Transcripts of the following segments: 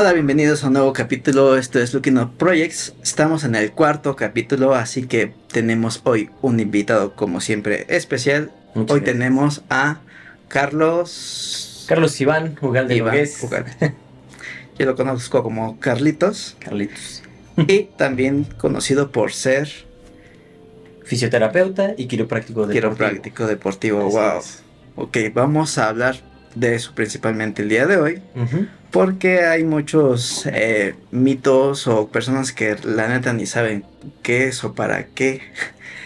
Hola, bienvenidos a un nuevo capítulo. Esto es Looking Up Projects. Estamos en el cuarto capítulo, así que tenemos hoy un invitado, como siempre, especial. Muchas hoy gracias. tenemos a Carlos. Carlos Iván, Jugal de Iván Nogués. Ugal. Yo lo conozco como Carlitos Carlitos. y también conocido por ser Fisioterapeuta y quiropráctico de quiropráctico deportivo. Wow. Ok, vamos a hablar de eso principalmente el día de hoy. Porque hay muchos eh, mitos o personas que la neta ni saben qué es o para qué,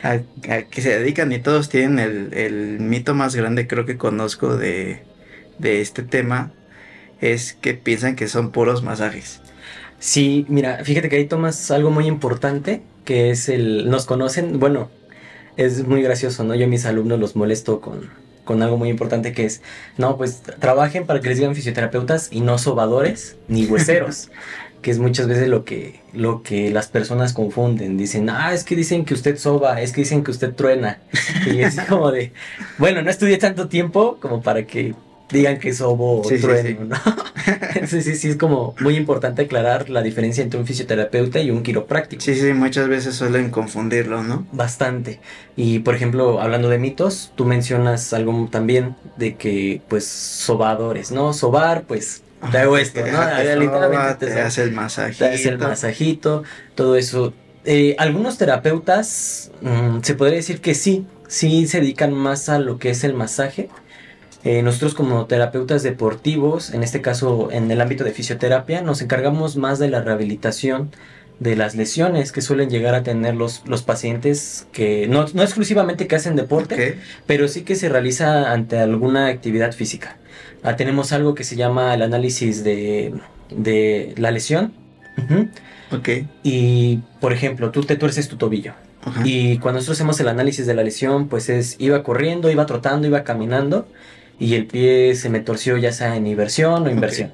a, qué se dedican y todos tienen el, el mito más grande creo que conozco de, de este tema es que piensan que son puros masajes. Sí, mira, fíjate que ahí tomas algo muy importante, que es el... Nos conocen, bueno, es muy gracioso, ¿no? Yo a mis alumnos los molesto con, con algo muy importante que es, no, pues trabajen para que les digan fisioterapeutas y no sobadores ni hueseros. que es muchas veces lo que, lo que las personas confunden. Dicen, ah, es que dicen que usted soba, es que dicen que usted truena. Y es como de, bueno, no estudié tanto tiempo como para que digan que sobo o Sí, trueno, sí. ¿no? sí, sí, sí, es como muy importante aclarar la diferencia entre un fisioterapeuta y un quiropráctico. Sí, sí, muchas veces suelen confundirlo, ¿no? Bastante. Y por ejemplo, hablando de mitos, tú mencionas algo también de que, pues, sobadores, ¿no? Sobar, pues, te hago esto, ¿no? Te Literalmente soba, te te hace el masajito. Te hace el masajito, todo eso. Eh, algunos terapeutas, mm, se podría decir que sí, sí se dedican más a lo que es el masaje. Eh, nosotros como terapeutas deportivos, en este caso en el ámbito de fisioterapia, nos encargamos más de la rehabilitación de las lesiones que suelen llegar a tener los, los pacientes que no, no exclusivamente que hacen deporte, Ok, pero sí que se realiza ante alguna actividad física. Ah, tenemos algo que se llama el análisis de, de la lesión. Ujú. ok. Y, por ejemplo, tú te tuerces tu tobillo. Y cuando nosotros hacemos el análisis de la lesión, pues es, iba corriendo, iba trotando, iba caminando, y el pie se me torció ya sea en inversión o inversión.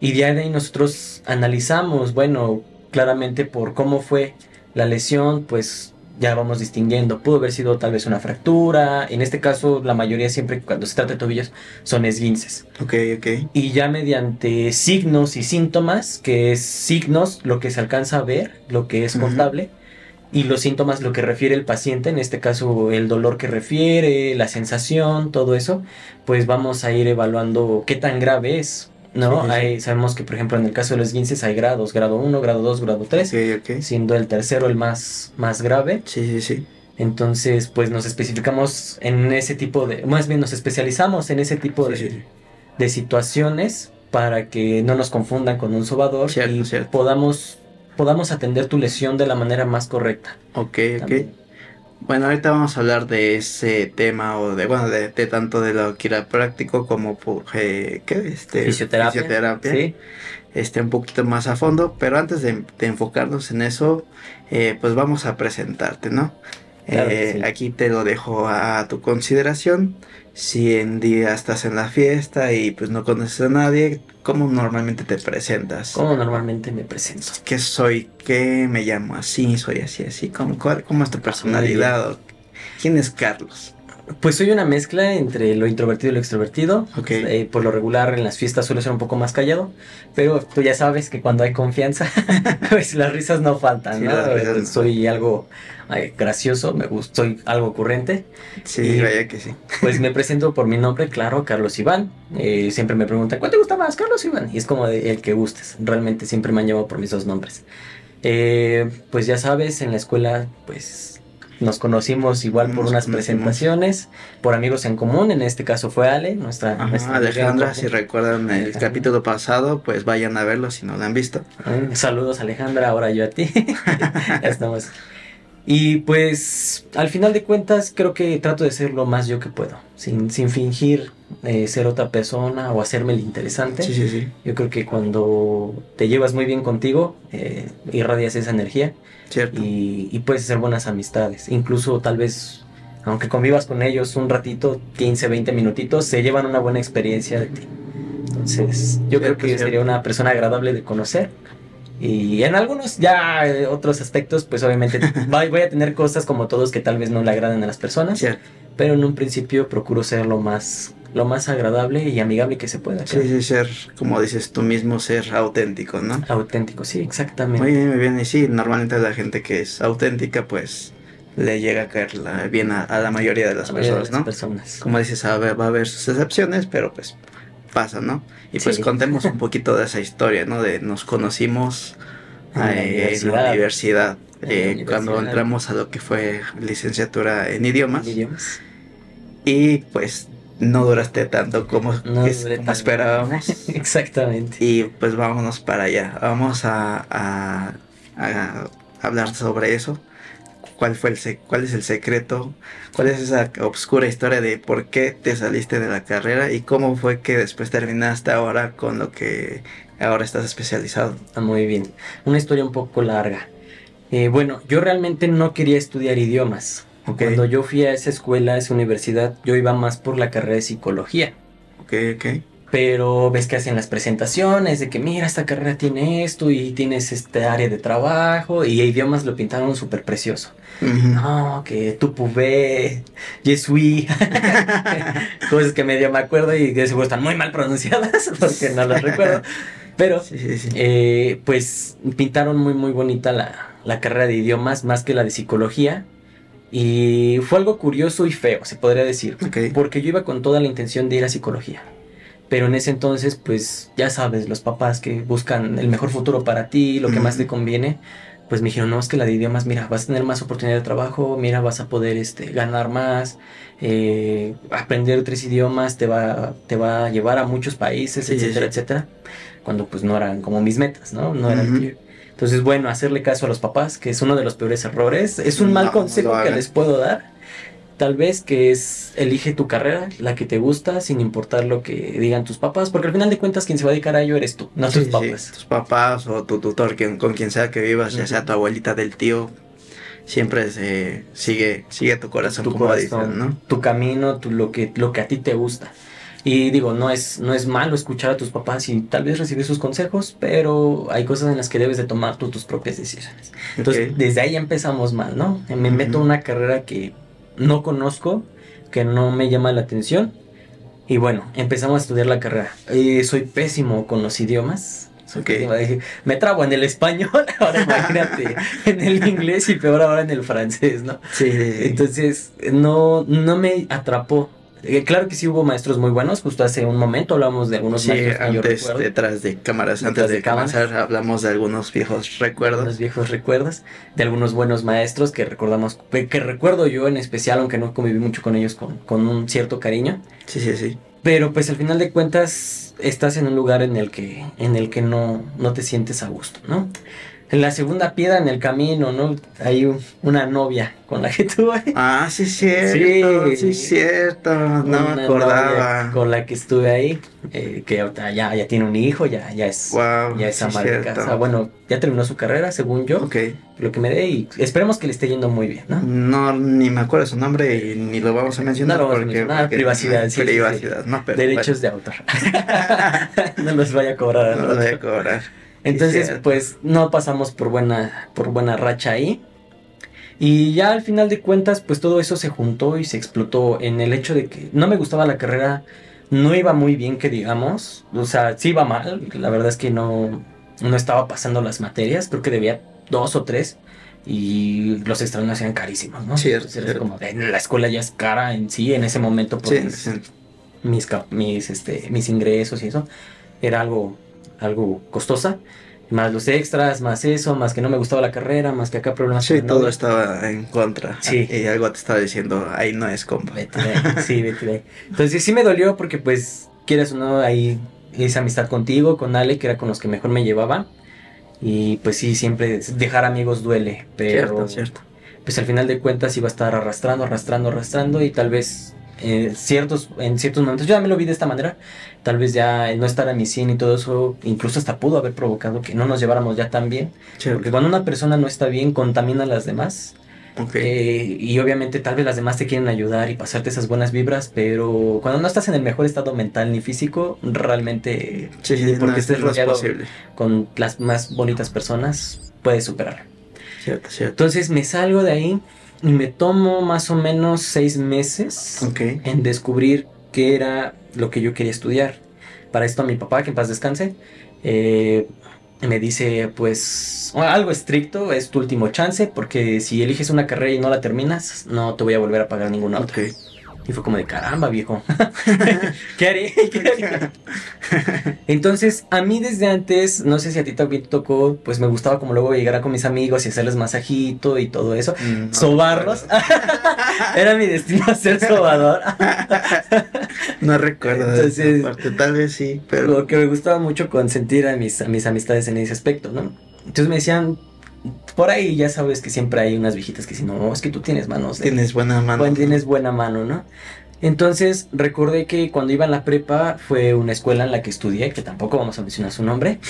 Y de ahí nosotros analizamos, bueno, claramente por cómo fue la lesión, pues ya vamos distinguiendo. Pudo haber sido tal vez una fractura, en este caso la mayoría siempre cuando se trata de tobillos son esguinces. Ok, ok. Y ya mediante signos y síntomas, que es signos lo que se alcanza a ver, lo que es contable, y los síntomas lo que refiere el paciente, en este caso el dolor que refiere, la sensación, todo eso, pues vamos a ir evaluando qué tan grave es. ¿no? Sí. Hay- sabemos que, por ejemplo, en el caso de los esguinces hay grados, grado 1, grado 2, grado 3, Ok, ok. siendo el tercero el más, más grave. Sí, sí, sí. Entonces, pues nos especificamos en ese tipo de, más bien nos especializamos en ese tipo Sí, de, de situaciones para que no nos confundan con un sobador Cierto, y cierto. podamos podamos atender tu lesión de la manera más correcta. Ok, ok. también. Bueno, ahorita vamos a hablar de ese tema o de, bueno, de, de tanto de lo quiropráctico como eh, ¿qué? Este, Fisioterapia. fisioterapia, Sí. este, un poquito más a fondo, pero antes de, de enfocarnos en eso, eh, pues vamos a presentarte, ¿no? Claro Eh, sí. Aquí te lo dejo a tu consideración. Si en día estás en la fiesta y pues no conoces a nadie, ¿cómo normalmente te presentas? Como normalmente me presento. ¿Qué soy? ¿Qué me llamo así? ¿Soy así, así? ¿Cómo, cuál- cómo es tu personalidad? ¿O ¿Quién es Carlos? Pues soy una mezcla entre lo introvertido y lo extrovertido. Eh, por lo regular en las fiestas suelo ser un poco más callado, pero tú ya sabes que cuando hay confianza, pues las risas no faltan, Sí, ¿no? no. Soy algo gracioso, me gusta, soy algo ocurrente. Sí, Y- vaya que sí. Pues me presento por mi nombre, claro, Carlos Iván. Eh, siempre me preguntan, ¿cuál te gusta más, Carlos Iván? Y es como de el que gustes. Realmente siempre me han llamado por mis dos nombres. Eh, pues ya sabes, en la escuela, pues nos conocimos igual por unas presentaciones, por amigos en común. En este caso fue Ale, nuestra, Ajá, nuestra Alejandra, si recuerdan el capítulo pasado, pues vayan a verlo si no lo han visto. Saludos Alejandra, ahora yo a ti. Ya estamos. Y pues al final de cuentas creo que trato de ser lo más yo que puedo, sin, sin fingir eh, ser otra persona o hacerme el interesante. Sí, sí, sí. Yo creo que cuando te llevas muy bien contigo, eh, irradias esa energía Cierto. y, y puedes hacer buenas amistades. Incluso tal vez, aunque convivas con ellos un ratito, 15, 20 minutitos, se llevan una buena experiencia de ti. Entonces, yo creo que cierto. sería una persona agradable de conocer. Y en algunos ya eh, otros aspectos, pues obviamente voy a tener cosas como todos que tal vez no le agraden a las personas, Cierto. pero en un principio procuro ser lo más lo más agradable y amigable que se pueda. Sí, sí, ser, como dices tú mismo, ser auténtico, ¿no? Auténtico, sí, exactamente. Muy bien, muy bien. Y sí, normalmente la gente que es auténtica, pues le llega a caer bien a, la mayoría de las personas, ¿no? Personas. Como dices, va a haber sus excepciones, pero pues pasa, ¿no? Y pues contemos un poquito de esa historia, ¿no? De nos conocimos en la eh, universidad. Eh, cuando entramos a lo que fue licenciatura en idiomas. idiomas. Y pues no duraste tanto como, esperábamos. Exactamente. Y pues vámonos para allá. Vamos a, a, hablar sobre eso. ¿Cuál, fue el ¿Cuál es el secreto? ¿Cuál es esa obscura historia de por qué te saliste de la carrera y cómo fue que después terminaste ahora con lo que ahora estás especializado? Ah, muy bien. Una historia un poco larga. Eh, bueno, yo realmente no quería estudiar idiomas. Cuando yo fui a esa escuela, a esa universidad, yo iba más por la carrera de psicología. Ok, ok. Pero ves que hacen las presentaciones de que mira, esta carrera tiene esto y tienes este área de trabajo y idiomas lo pintaron súper precioso. No, que tu pubé, yesui, cosas que medio me acuerdo y que seguro están muy mal pronunciadas porque no las recuerdo. Pero, eh, pues pintaron muy, muy bonita la, la carrera de idiomas más que la de psicología y fue algo curioso y feo, se podría decir. Porque yo iba con toda la intención de ir a psicología. Pero en ese entonces, pues ya sabes, los papás que buscan el mejor futuro para ti, lo que más te conviene, pues me dijeron, no, es que la de idiomas, mira, vas a tener más oportunidad de trabajo, mira, vas a poder este, ganar más, eh, aprender tres idiomas te va, te va a llevar a muchos países, etcétera, etcétera. Cuando pues no eran como mis metas, ¿no? No eran entonces, bueno, hacerle caso a los papás, que es uno de los peores errores. Es un mal consejo que les puedo dar. Tal vez que es elige tu carrera, la que te gusta, sin importar lo que digan tus papás, porque al final de cuentas quien se va a dedicar a ello eres tú, no tus papás. tus papás o tu tutor, con quien sea que vivas, ya sea tu abuelita del tío, siempre se sigue sigue tu corazón, tu corazón, ¿no? Tu camino, tu, lo que lo que a ti te gusta. Y digo, no es, no es malo escuchar a tus papás y tal vez recibir sus consejos, pero hay cosas en las que debes de tomar tú tus propias decisiones. Entonces, desde ahí empezamos mal, ¿no? Me meto a una carrera que no conozco, que no me llama la atención. Y bueno, empezamos a estudiar la carrera. Y soy pésimo con los idiomas. Okay. Me trabo en el español, ahora imagínate en el inglés y peor ahora en el francés, ¿no? Sí. Entonces, no, no me atrapó eh, claro que sí hubo maestros muy buenos, justo hace un momento hablamos de algunos sí, antes, detrás de cámaras, antes de, comenzar hablamos de algunos viejos recuerdos. Los viejos recuerdos, de algunos buenos maestros que recordamos, que recuerdo yo en especial, aunque no conviví mucho con ellos con, con un cierto cariño. Sí, sí, sí. Pero pues al final de cuentas estás en un lugar en el que, en el que no, no te sientes a gusto, ¿no? En la segunda piedra en el camino, ¿no? Hay una novia con la que tuve. Ah, sí, cierto. Sí, sí, cierto. No me acordaba. Con la que estuve ahí, eh, que ya, ya tiene un hijo, ya, ya es, wow, ya es ama de casa. Bueno, ya terminó su carrera, según yo. Ok. Lo que me dé y esperemos que le esté yendo muy bien, ¿no? No, ni me acuerdo su nombre y ni lo vamos a mencionar. No porque, privacidad, sí, privacidad, no, pero, Derechos de autor. no los vaya a cobrar. No los vaya a cobrar. Entonces, pues no pasamos por buena, por buena racha ahí. Y ya al final de cuentas, pues todo eso se juntó y se explotó en el hecho de que no me gustaba la carrera, no iba muy bien que digamos, o sea, sí iba mal, la verdad es que no, no estaba pasando las materias, creo que debía dos o tres y los extraños eran carísimos, ¿no? Sí, como la escuela ya es cara en sí, en ese momento por mis, mis, mis, este, mis ingresos y eso, era algo algo costosa. Más los extras, más eso, más que no me gustaba la carrera, más que acá problemas. Sí, todo estaba en contra. Sí. Y algo te estaba diciendo, ahí no es compa. sí, vete Entonces sí me dolió porque pues, quieres o no, ahí esa amistad contigo, con Ale, que era con los que mejor me llevaba. Y pues sí, siempre dejar amigos duele, pero... Cierto, cierto. Pues al final de cuentas iba a estar arrastrando, arrastrando, arrastrando y tal vez en ciertos, en ciertos momentos, yo me lo vi de esta manera, tal vez ya el no estar a mi cine y todo eso, incluso hasta pudo haber provocado que no nos lleváramos ya tan bien, porque cuando una persona no está bien, contamina a las demás. Eh, y obviamente tal vez las demás te quieren ayudar y pasarte esas buenas vibras, pero cuando no estás en el mejor estado mental ni físico, realmente, porque estés rodeado con las más bonitas personas, puedes superar. Cierto, cierto. Entonces me salgo de ahí y me tomo más o menos seis meses en descubrir qué era lo que yo quería estudiar. Para esto a mi papá, que en paz descanse, eh, me dice, pues, algo estricto, es tu último chance, porque si eliges una carrera y no la terminas, no te voy a volver a pagar ninguna otra. Y fue como de caramba, viejo. ¿Qué haré? Entonces, a mí desde antes, no sé si a ti también te tocó, pues me gustaba como luego llegar a con mis amigos y hacerles masajito y todo eso. Mm, Sobarlos. Era mi destino ser sobador. no recuerdo Entonces, tal vez sí, pero... Lo que me gustaba mucho consentir a mis, a mis amistades en ese aspecto, ¿no? Entonces me decían, por ahí ya sabes que siempre hay unas viejitas que si no, es que tú tienes manos. tienes buena mano. tienes buena mano, ¿no? Entonces recordé que cuando iba en la prepa fue una escuela en la que estudié, que tampoco vamos a mencionar su nombre.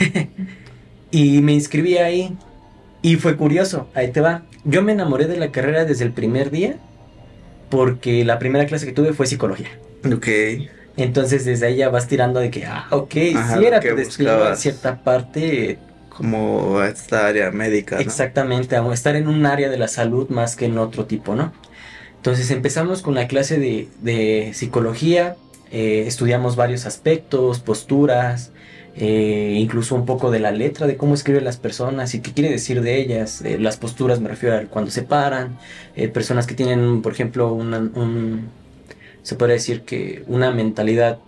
y me inscribí ahí. Y fue curioso, ahí te va. Yo me enamoré de la carrera desde el primer día porque la primera clase que tuve fue psicología. Ok. Entonces desde ahí ya vas tirando de que, ah, ok, si era tu destino cierta parte como esta área médica. Exactamente, estar en un área de la salud más que en otro tipo, ¿no? Entonces empezamos con la clase de, psicología, eh, estudiamos varios aspectos, posturas, eh, incluso un poco de la letra, de cómo escriben las personas y qué quiere decir de ellas. Eh, las posturas me refiero a cuando se paran, personas que tienen, por ejemplo, un, se puede decir que una mentalidad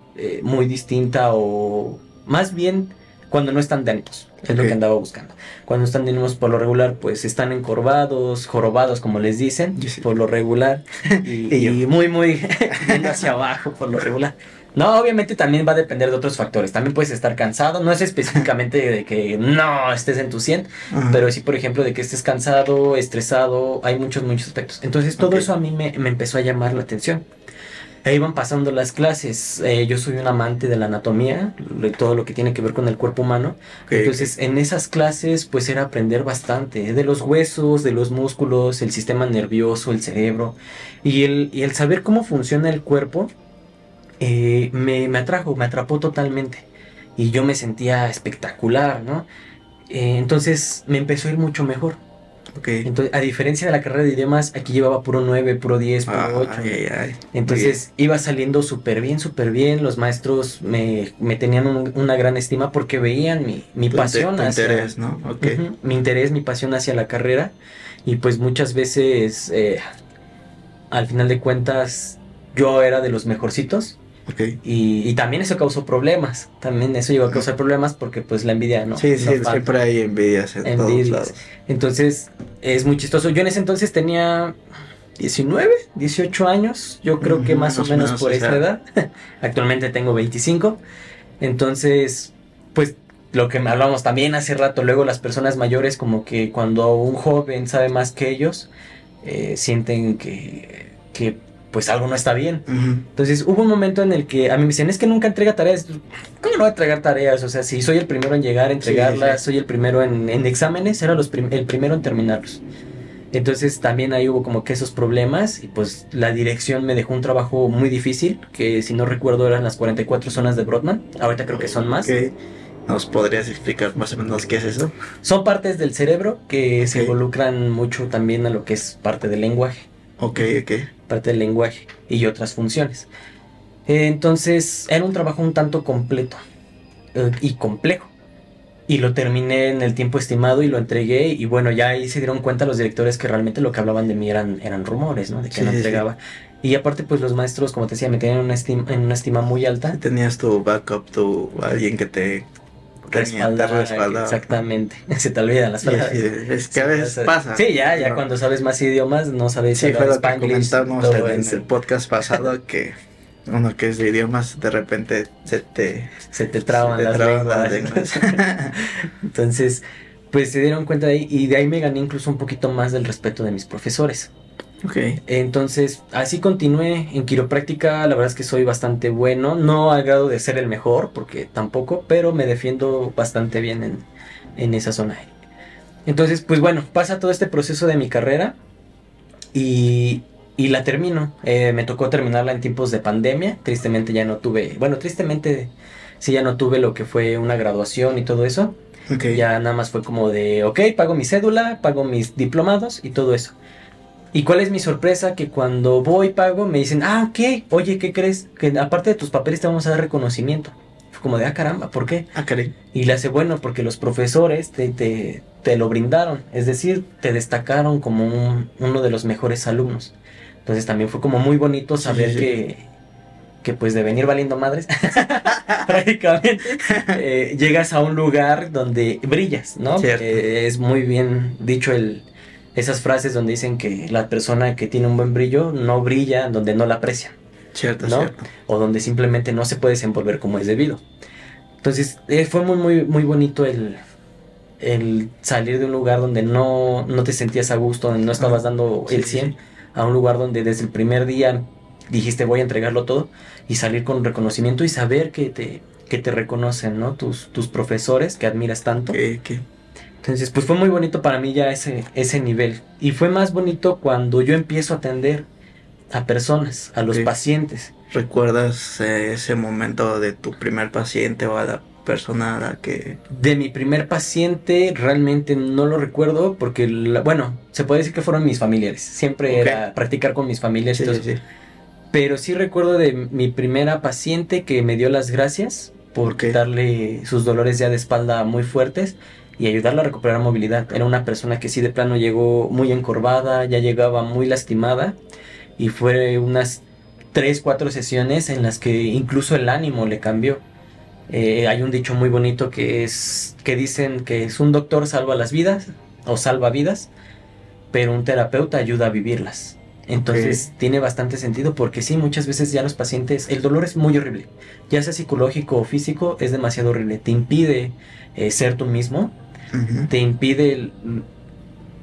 muy distinta o más bien cuando no están de ánimos. Es lo que andaba buscando. Cuando están de ánimos por lo regular, pues están encorvados, jorobados, como les dicen, por lo regular. Y, muy, muy hacia abajo por lo regular. No, obviamente también va a depender de otros factores. También puedes estar cansado. No es específicamente de que no estés en tu 100, pero sí, por ejemplo, de que estés cansado, estresado. Hay muchos, muchos aspectos. Entonces, todo eso a mí me, me empezó a llamar la atención. Ahí van pasando las clases. Eh, yo soy un amante de la anatomía, de todo lo que tiene que ver con el cuerpo humano. Entonces, en esas clases, pues era aprender bastante de los huesos, de los músculos, el sistema nervioso, el cerebro. Y el, y el saber cómo funciona el cuerpo eh, me, me, atrajo, me atrapó totalmente. Y yo me sentía espectacular, ¿no? Eh, entonces me empezó a ir mucho mejor. Entonces, a diferencia de la carrera de idiomas, aquí llevaba puro 9, puro 10, puro 8. Entonces, iba saliendo súper bien, súper bien. Los maestros me, tenían una gran estima porque veían mi, mi pasión hacia... interés, ¿no? mi interés, mi pasión hacia la carrera. Y pues muchas veces, eh, al final de cuentas, yo era de los mejorcitos. Y, también eso causó problemas. También eso llegó a causar problemas porque pues la envidia no. Sí, sí, siempre hay envidias en todos lados. Entonces es muy chistoso. Yo en ese entonces tenía 19, 18 años. Yo creo que más, o menos, por esa edad. Actualmente tengo 25. Entonces, pues lo que hablábamos también hace rato, luego las personas mayores como que cuando un joven sabe más que ellos, eh, sienten que, que pues algo no está bien. Entonces hubo un momento en el que a mí me decían, es que nunca entrega tareas. ¿Cómo no voy a entregar tareas? O sea, si soy el primero en llegar a entregarlas, soy el primero en, exámenes, era los el primero en terminarlos. Entonces también ahí hubo como que esos problemas y pues la dirección me dejó un trabajo muy difícil, que si no recuerdo eran las 44 zonas de Broadman, ahorita creo que son más. ¿Nos podrías explicar más o menos qué es eso? Son partes del cerebro que se involucran mucho también a lo que es parte del lenguaje. Ok, ok. Parte del lenguaje y otras funciones. Entonces, era un trabajo un tanto completo eh, y complejo. Y lo terminé en el tiempo estimado y lo entregué. Y bueno, ya ahí se dieron cuenta los directores que realmente lo que hablaban de mí eran, eran rumores, ¿no? De que no entregaba. Y aparte, pues los maestros, como te decía, me tenían una estima, en una estima muy alta. Tenías tu backup, tu alguien que te Exactamente. Se te olvidan las palabras. es que a veces pasa. Sí, ya, ya cuando sabes más idiomas no sabes sí, fue lo que comentamos en, el podcast pasado que uno que es de idiomas de repente se te se te traban, las, lenguas. Entonces, pues se dieron cuenta de ahí y de ahí me gané incluso un poquito más del respeto de mis profesores. Entonces, así continué en quiropráctica. La verdad es que soy bastante bueno. No al grado de ser el mejor, porque tampoco, pero me defiendo bastante bien en, esa zona. Entonces, pues bueno, pasa todo este proceso de mi carrera y, la termino. Eh, me tocó terminarla en tiempos de pandemia. Tristemente ya no tuve, bueno, tristemente sí ya no tuve lo que fue una graduación y todo eso. Ya nada más fue como de, ok, pago mi cédula, pago mis diplomados y todo eso. ¿Y cuál es mi sorpresa? Que cuando voy pago me dicen, ah, ok, oye, ¿qué crees? Que aparte de tus papeles te vamos a dar reconocimiento. Fue como de, ah, caramba, ¿por qué? Ah, caray. Y le hace, bueno, porque los profesores te, te, lo brindaron. Es decir, te destacaron como uno de los mejores alumnos. Entonces también fue como muy bonito saber que que pues de venir valiendo madres, prácticamente, eh, llegas a un lugar donde brillas, ¿no? Eh, es muy bien dicho el, esas frases donde dicen que la persona que tiene un buen brillo no brilla donde no la aprecian. Cierto, cierto. O donde simplemente no se puede desenvolver como es debido. Entonces, eh, fue muy, muy, muy bonito el, el salir de un lugar donde no, no te sentías a gusto, donde no estabas dando el 100, a un lugar donde desde el primer día dijiste voy a entregarlo todo y salir con reconocimiento y saber que te, que te reconocen, ¿no? Tus, tus profesores que admiras tanto. Entonces, pues fue muy bonito para mí ya ese, ese nivel. Y fue más bonito cuando yo empiezo a atender a personas, a los pacientes. ¿Recuerdas eh, ese momento de tu primer paciente o a la persona a la que... De mi primer paciente realmente no lo recuerdo porque, bueno, se puede decir que fueron mis familiares. Siempre era practicar con mis familiares. Sí, sí. Pero sí recuerdo de mi primera paciente que me dio las gracias por quitarle sus dolores ya de espalda muy fuertes y ayudarla a recuperar movilidad. Era una persona que sí de plano llegó muy encorvada, ya llegaba muy lastimada y fue unas tres, cuatro sesiones en las que incluso el ánimo le cambió. Eh, hay un dicho muy bonito que es que dicen que es un doctor salva las vidas o salva vidas, pero un terapeuta ayuda a vivirlas. Entonces tiene bastante sentido porque sí, muchas veces ya los pacientes, el dolor es muy horrible, ya sea psicológico o físico, es demasiado horrible, te impide eh, ser tú mismo, te impide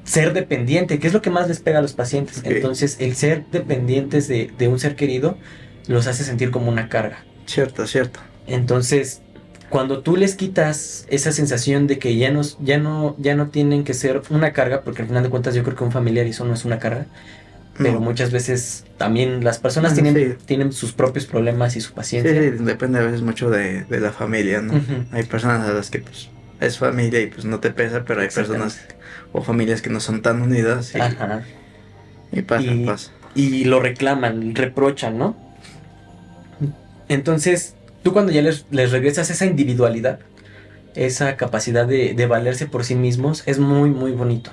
ser dependiente, que es lo que más les pega a los pacientes. Entonces el ser dependientes de, de, un ser querido los hace sentir como una carga. Cierto, cierto. Entonces cuando tú les quitas esa sensación de que ya no, ya no, ya no tienen que ser una carga, porque al final de cuentas yo creo que un familiar eso no es una carga, pero muchas veces también las personas tienen, tienen sus propios problemas y su paciencia. Sí, depende a veces mucho de, la familia, ¿no? Hay personas a las que pues es familia y pues no te pesa, pero hay personas o familias que no son tan unidas y, Ajá. y pasa, y, pasa. Y lo reclaman, reprochan, ¿no? Entonces, tú cuando ya les, les regresas esa individualidad, esa capacidad de, de valerse por sí mismos, es muy, muy bonito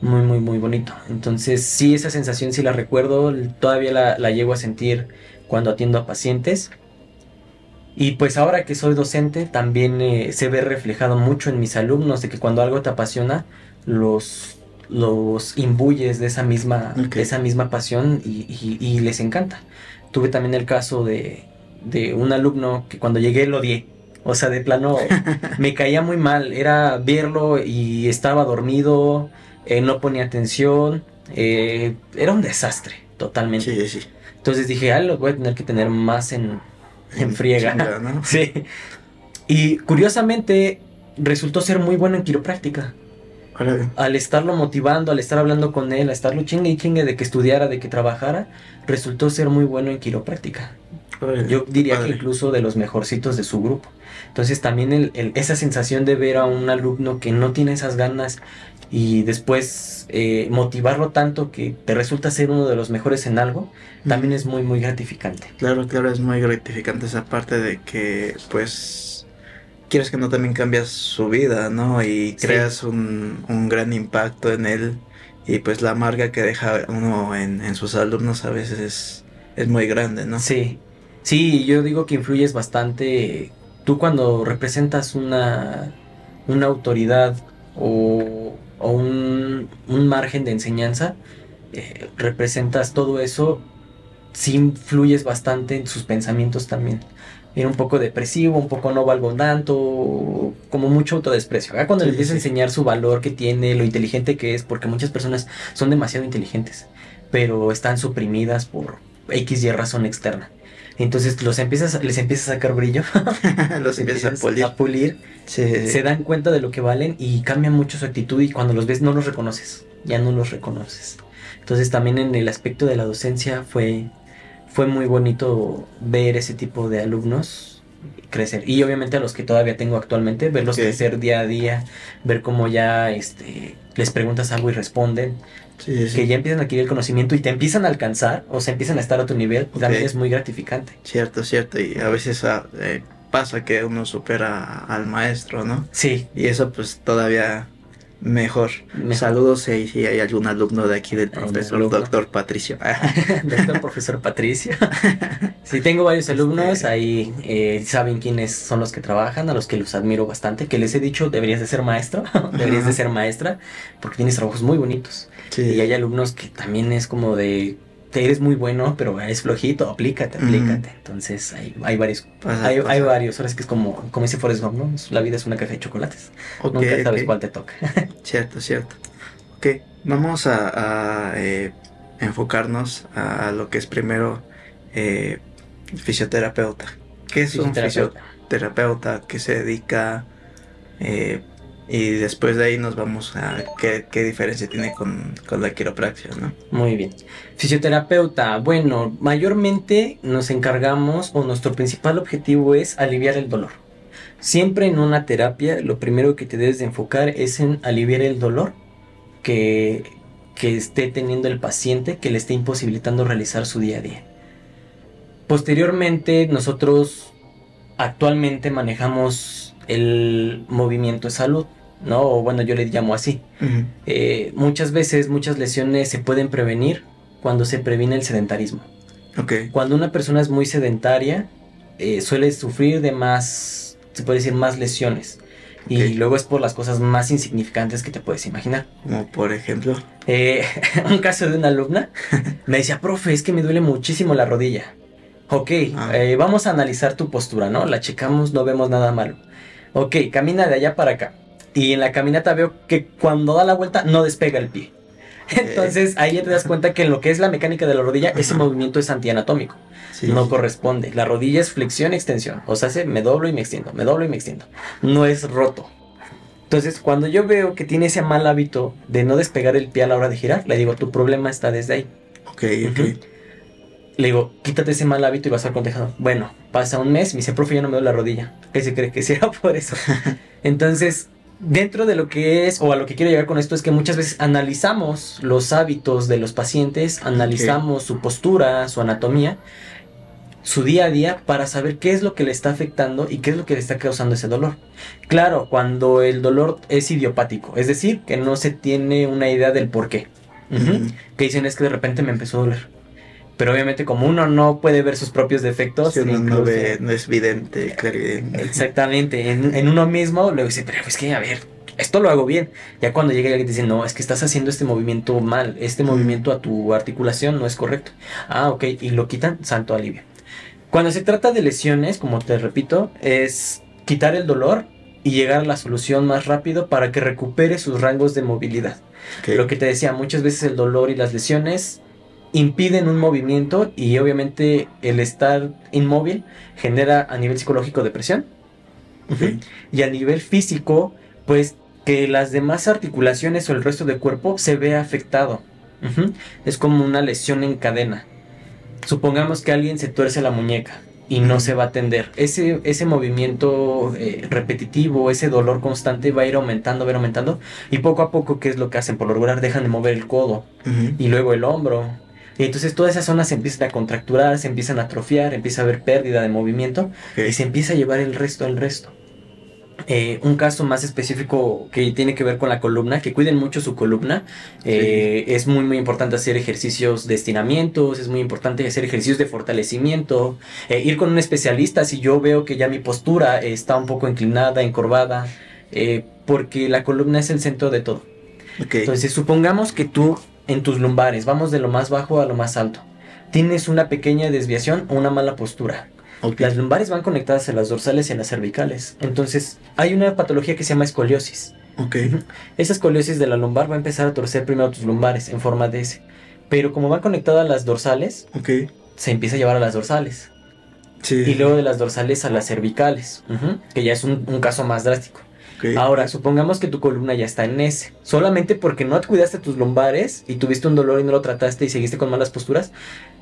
muy, muy, muy bonito. Entonces, sí, esa sensación sí la recuerdo, todavía la, la llego a sentir cuando atiendo a pacientes. Y pues ahora que soy docente, también eh, se ve reflejado mucho en mis alumnos de que cuando algo te apasiona, los, los imbuyes de esa misma, esa misma pasión y, les encanta. Tuve también el caso de, de un alumno que cuando llegué lo odié. O sea, de plano me caía muy mal. Era verlo y estaba dormido eh, no ponía atención, eh, era un desastre, totalmente. Sí, sí. Entonces dije, ah, lo voy a tener que tener más en, en friega. Sí. Y curiosamente resultó ser muy bueno en quiropráctica. Al estarlo motivando, al estar hablando con él, a estarlo chingue y chingue de que estudiara, de que trabajara, resultó ser muy bueno en quiropráctica. Yo diría que incluso de los mejorcitos de su grupo. Entonces también esa sensación de ver a un alumno que no tiene esas ganas y después eh, motivarlo tanto que te resulta ser uno de los mejores en algo, también es muy, muy gratificante. Claro, claro, es muy gratificante esa parte de que, pues, quieres que no también cambias su vida, ¿no? Y creas un, un, gran impacto en él. Y pues la marca que deja uno en, en sus alumnos a veces es, es muy grande, ¿no? Sí, sí, yo digo que influyes bastante. Tú cuando representas una, una autoridad o o un, margen de enseñanza, eh, representas todo eso, sí influyes bastante en sus pensamientos también. Era un poco depresivo, un poco no valgo tanto, como mucho autodesprecio. Acá cuando le empieza a enseñar su valor que tiene, lo inteligente que es, porque muchas personas son demasiado inteligentes, pero están suprimidas por X y razón externa. Entonces los empiezas, les empieza a sacar brillo. los empiezas a pulir. Se dan cuenta de lo que valen y cambian mucho su actitud y cuando los ves no los reconoces. Ya no los reconoces. Entonces también en el aspecto de la docencia fue, fue muy bonito ver ese tipo de alumnos crecer. Y obviamente a los que todavía tengo actualmente, verlos crecer día a día, ver cómo ya este, les preguntas algo y responden. Que ya empiezan a adquirir el conocimiento y te empiezan a alcanzar o se empiezan a estar a tu nivel, también es muy gratificante. Cierto, cierto. Y a veces ah, eh, pasa que uno supera al maestro, ¿no? Sí. Y eso pues todavía Mejor. Saludos si, hay algún alumno de aquí del profesor doctor Patricio. doctor profesor Patricio. Si tengo varios alumnos, ahí eh, saben quiénes son los que trabajan, a los que los admiro bastante, que les he dicho, deberías de ser maestro, deberías de ser maestra, porque tienes trabajos muy bonitos. Y hay alumnos que también es como de, eres muy bueno, pero es flojito, aplícate, aplícate. Entonces hay, hay varios, hay, hay, varios, ahora es que es como, como dice Forrest Gump, ¿no? La vida es una caja de chocolates. Nunca sabes cuál te toca. cierto, cierto. Ok, vamos a, eh, enfocarnos a lo que es primero eh, fisioterapeuta. ¿Qué es un fisioterapeuta que se dedica eh, y después de ahí nos vamos a qué, diferencia tiene con, la quiropraxia, ¿no? Muy bien. Fisioterapeuta, bueno, mayormente nos encargamos o nuestro principal objetivo es aliviar el dolor. Siempre en una terapia lo primero que te debes de enfocar es en aliviar el dolor que, que esté teniendo el paciente que le esté imposibilitando realizar su día a día. Posteriormente nosotros actualmente manejamos el movimiento de salud ¿no? O bueno, yo le llamo así. Eh, muchas veces, muchas lesiones se pueden prevenir cuando se previene el sedentarismo. Cuando una persona es muy sedentaria, eh, suele sufrir de más, se puede decir, más lesiones. Y luego es por las cosas más insignificantes que te puedes imaginar. Como por ejemplo. Eh, un caso de una alumna me decía, profe, es que me duele muchísimo la rodilla. Ok, ah. vamos a analizar tu postura, ¿no? La checamos, no vemos nada malo. Ok, camina de allá para acá. Y en la caminata veo que cuando da la vuelta no despega el pie. Entonces ahí ya te das cuenta que en lo que es la mecánica de la rodilla, ese movimiento es antianatómico. No corresponde. La rodilla es flexión, extensión. O sea, me doblo y me extiendo, me doblo y me extiendo. No es roto. Entonces, cuando yo veo que tiene ese mal hábito de no despegar el pie a la hora de girar, le digo, tu problema está desde ahí. Ok, ok. Le digo, quítate ese mal hábito y vas a estar contejado. Bueno, pasa un mes, me dice, profe, ya no me duele la rodilla. ¿Qué se cree que sea por eso? Entonces, dentro de lo que es, o a lo que quiero llegar con esto, es que muchas veces analizamos los hábitos de los pacientes, analizamos su postura, su anatomía, su día a día, para saber qué es lo que le está afectando y qué es lo que le está causando ese dolor. Claro, cuando el dolor es idiopático, es decir, que no se tiene una idea del por qué. Que dicen es que de repente me empezó a doler. Pero obviamente como uno no puede ver sus propios defectos... no, es evidente, Exactamente, en, uno mismo le dice, pero es que a ver, esto lo hago bien. Ya cuando llega alguien te dice, no, es que estás haciendo este movimiento mal, este movimiento a tu articulación no es correcto. Ah, ok, y lo quitan, santo alivio. Cuando se trata de lesiones, como te repito, es quitar el dolor y llegar a la solución más rápido para que recupere sus rangos de movilidad. Lo que te decía, muchas veces el dolor y las lesiones impiden un movimiento y obviamente el estar inmóvil genera a nivel psicológico depresión. Y a nivel físico, pues que las demás articulaciones o el resto del cuerpo se vea afectado. Es como una lesión en cadena. Supongamos que alguien se tuerce la muñeca y no se va a atender. Ese, ese movimiento eh, repetitivo, ese dolor constante va a ir aumentando, va a ir aumentando. Y poco a poco, ¿qué es lo que hacen? Por lo regular dejan de mover el codo y luego el hombro entonces todas esas zonas se empiezan a contracturar, se empiezan a atrofiar, empieza a haber pérdida de movimiento y se empieza a llevar el resto al resto. Eh, un caso más específico que tiene que ver con la columna, que cuiden mucho su columna. Eh, es muy muy importante hacer ejercicios de estiramientos, es muy importante hacer ejercicios de fortalecimiento, eh, ir con un especialista si yo veo que ya mi postura está un poco inclinada, encorvada, porque la columna es el centro de todo. Entonces supongamos que tú en tus lumbares, vamos de lo más bajo a lo más alto. Tienes una pequeña desviación o una mala postura. Las lumbares van conectadas a las dorsales y a las cervicales. Entonces, hay una patología que se llama escoliosis. Okay. Esa escoliosis de la lumbar va a empezar a torcer primero tus lumbares en forma de S. Pero como va conectada a las dorsales, se empieza a llevar a las dorsales. Y luego de las dorsales a las cervicales, que ya es un, caso más drástico. Ahora, supongamos que tu columna ya está en S. Solamente porque no cuidaste tus lumbares y tuviste un dolor y no lo trataste y seguiste con malas posturas,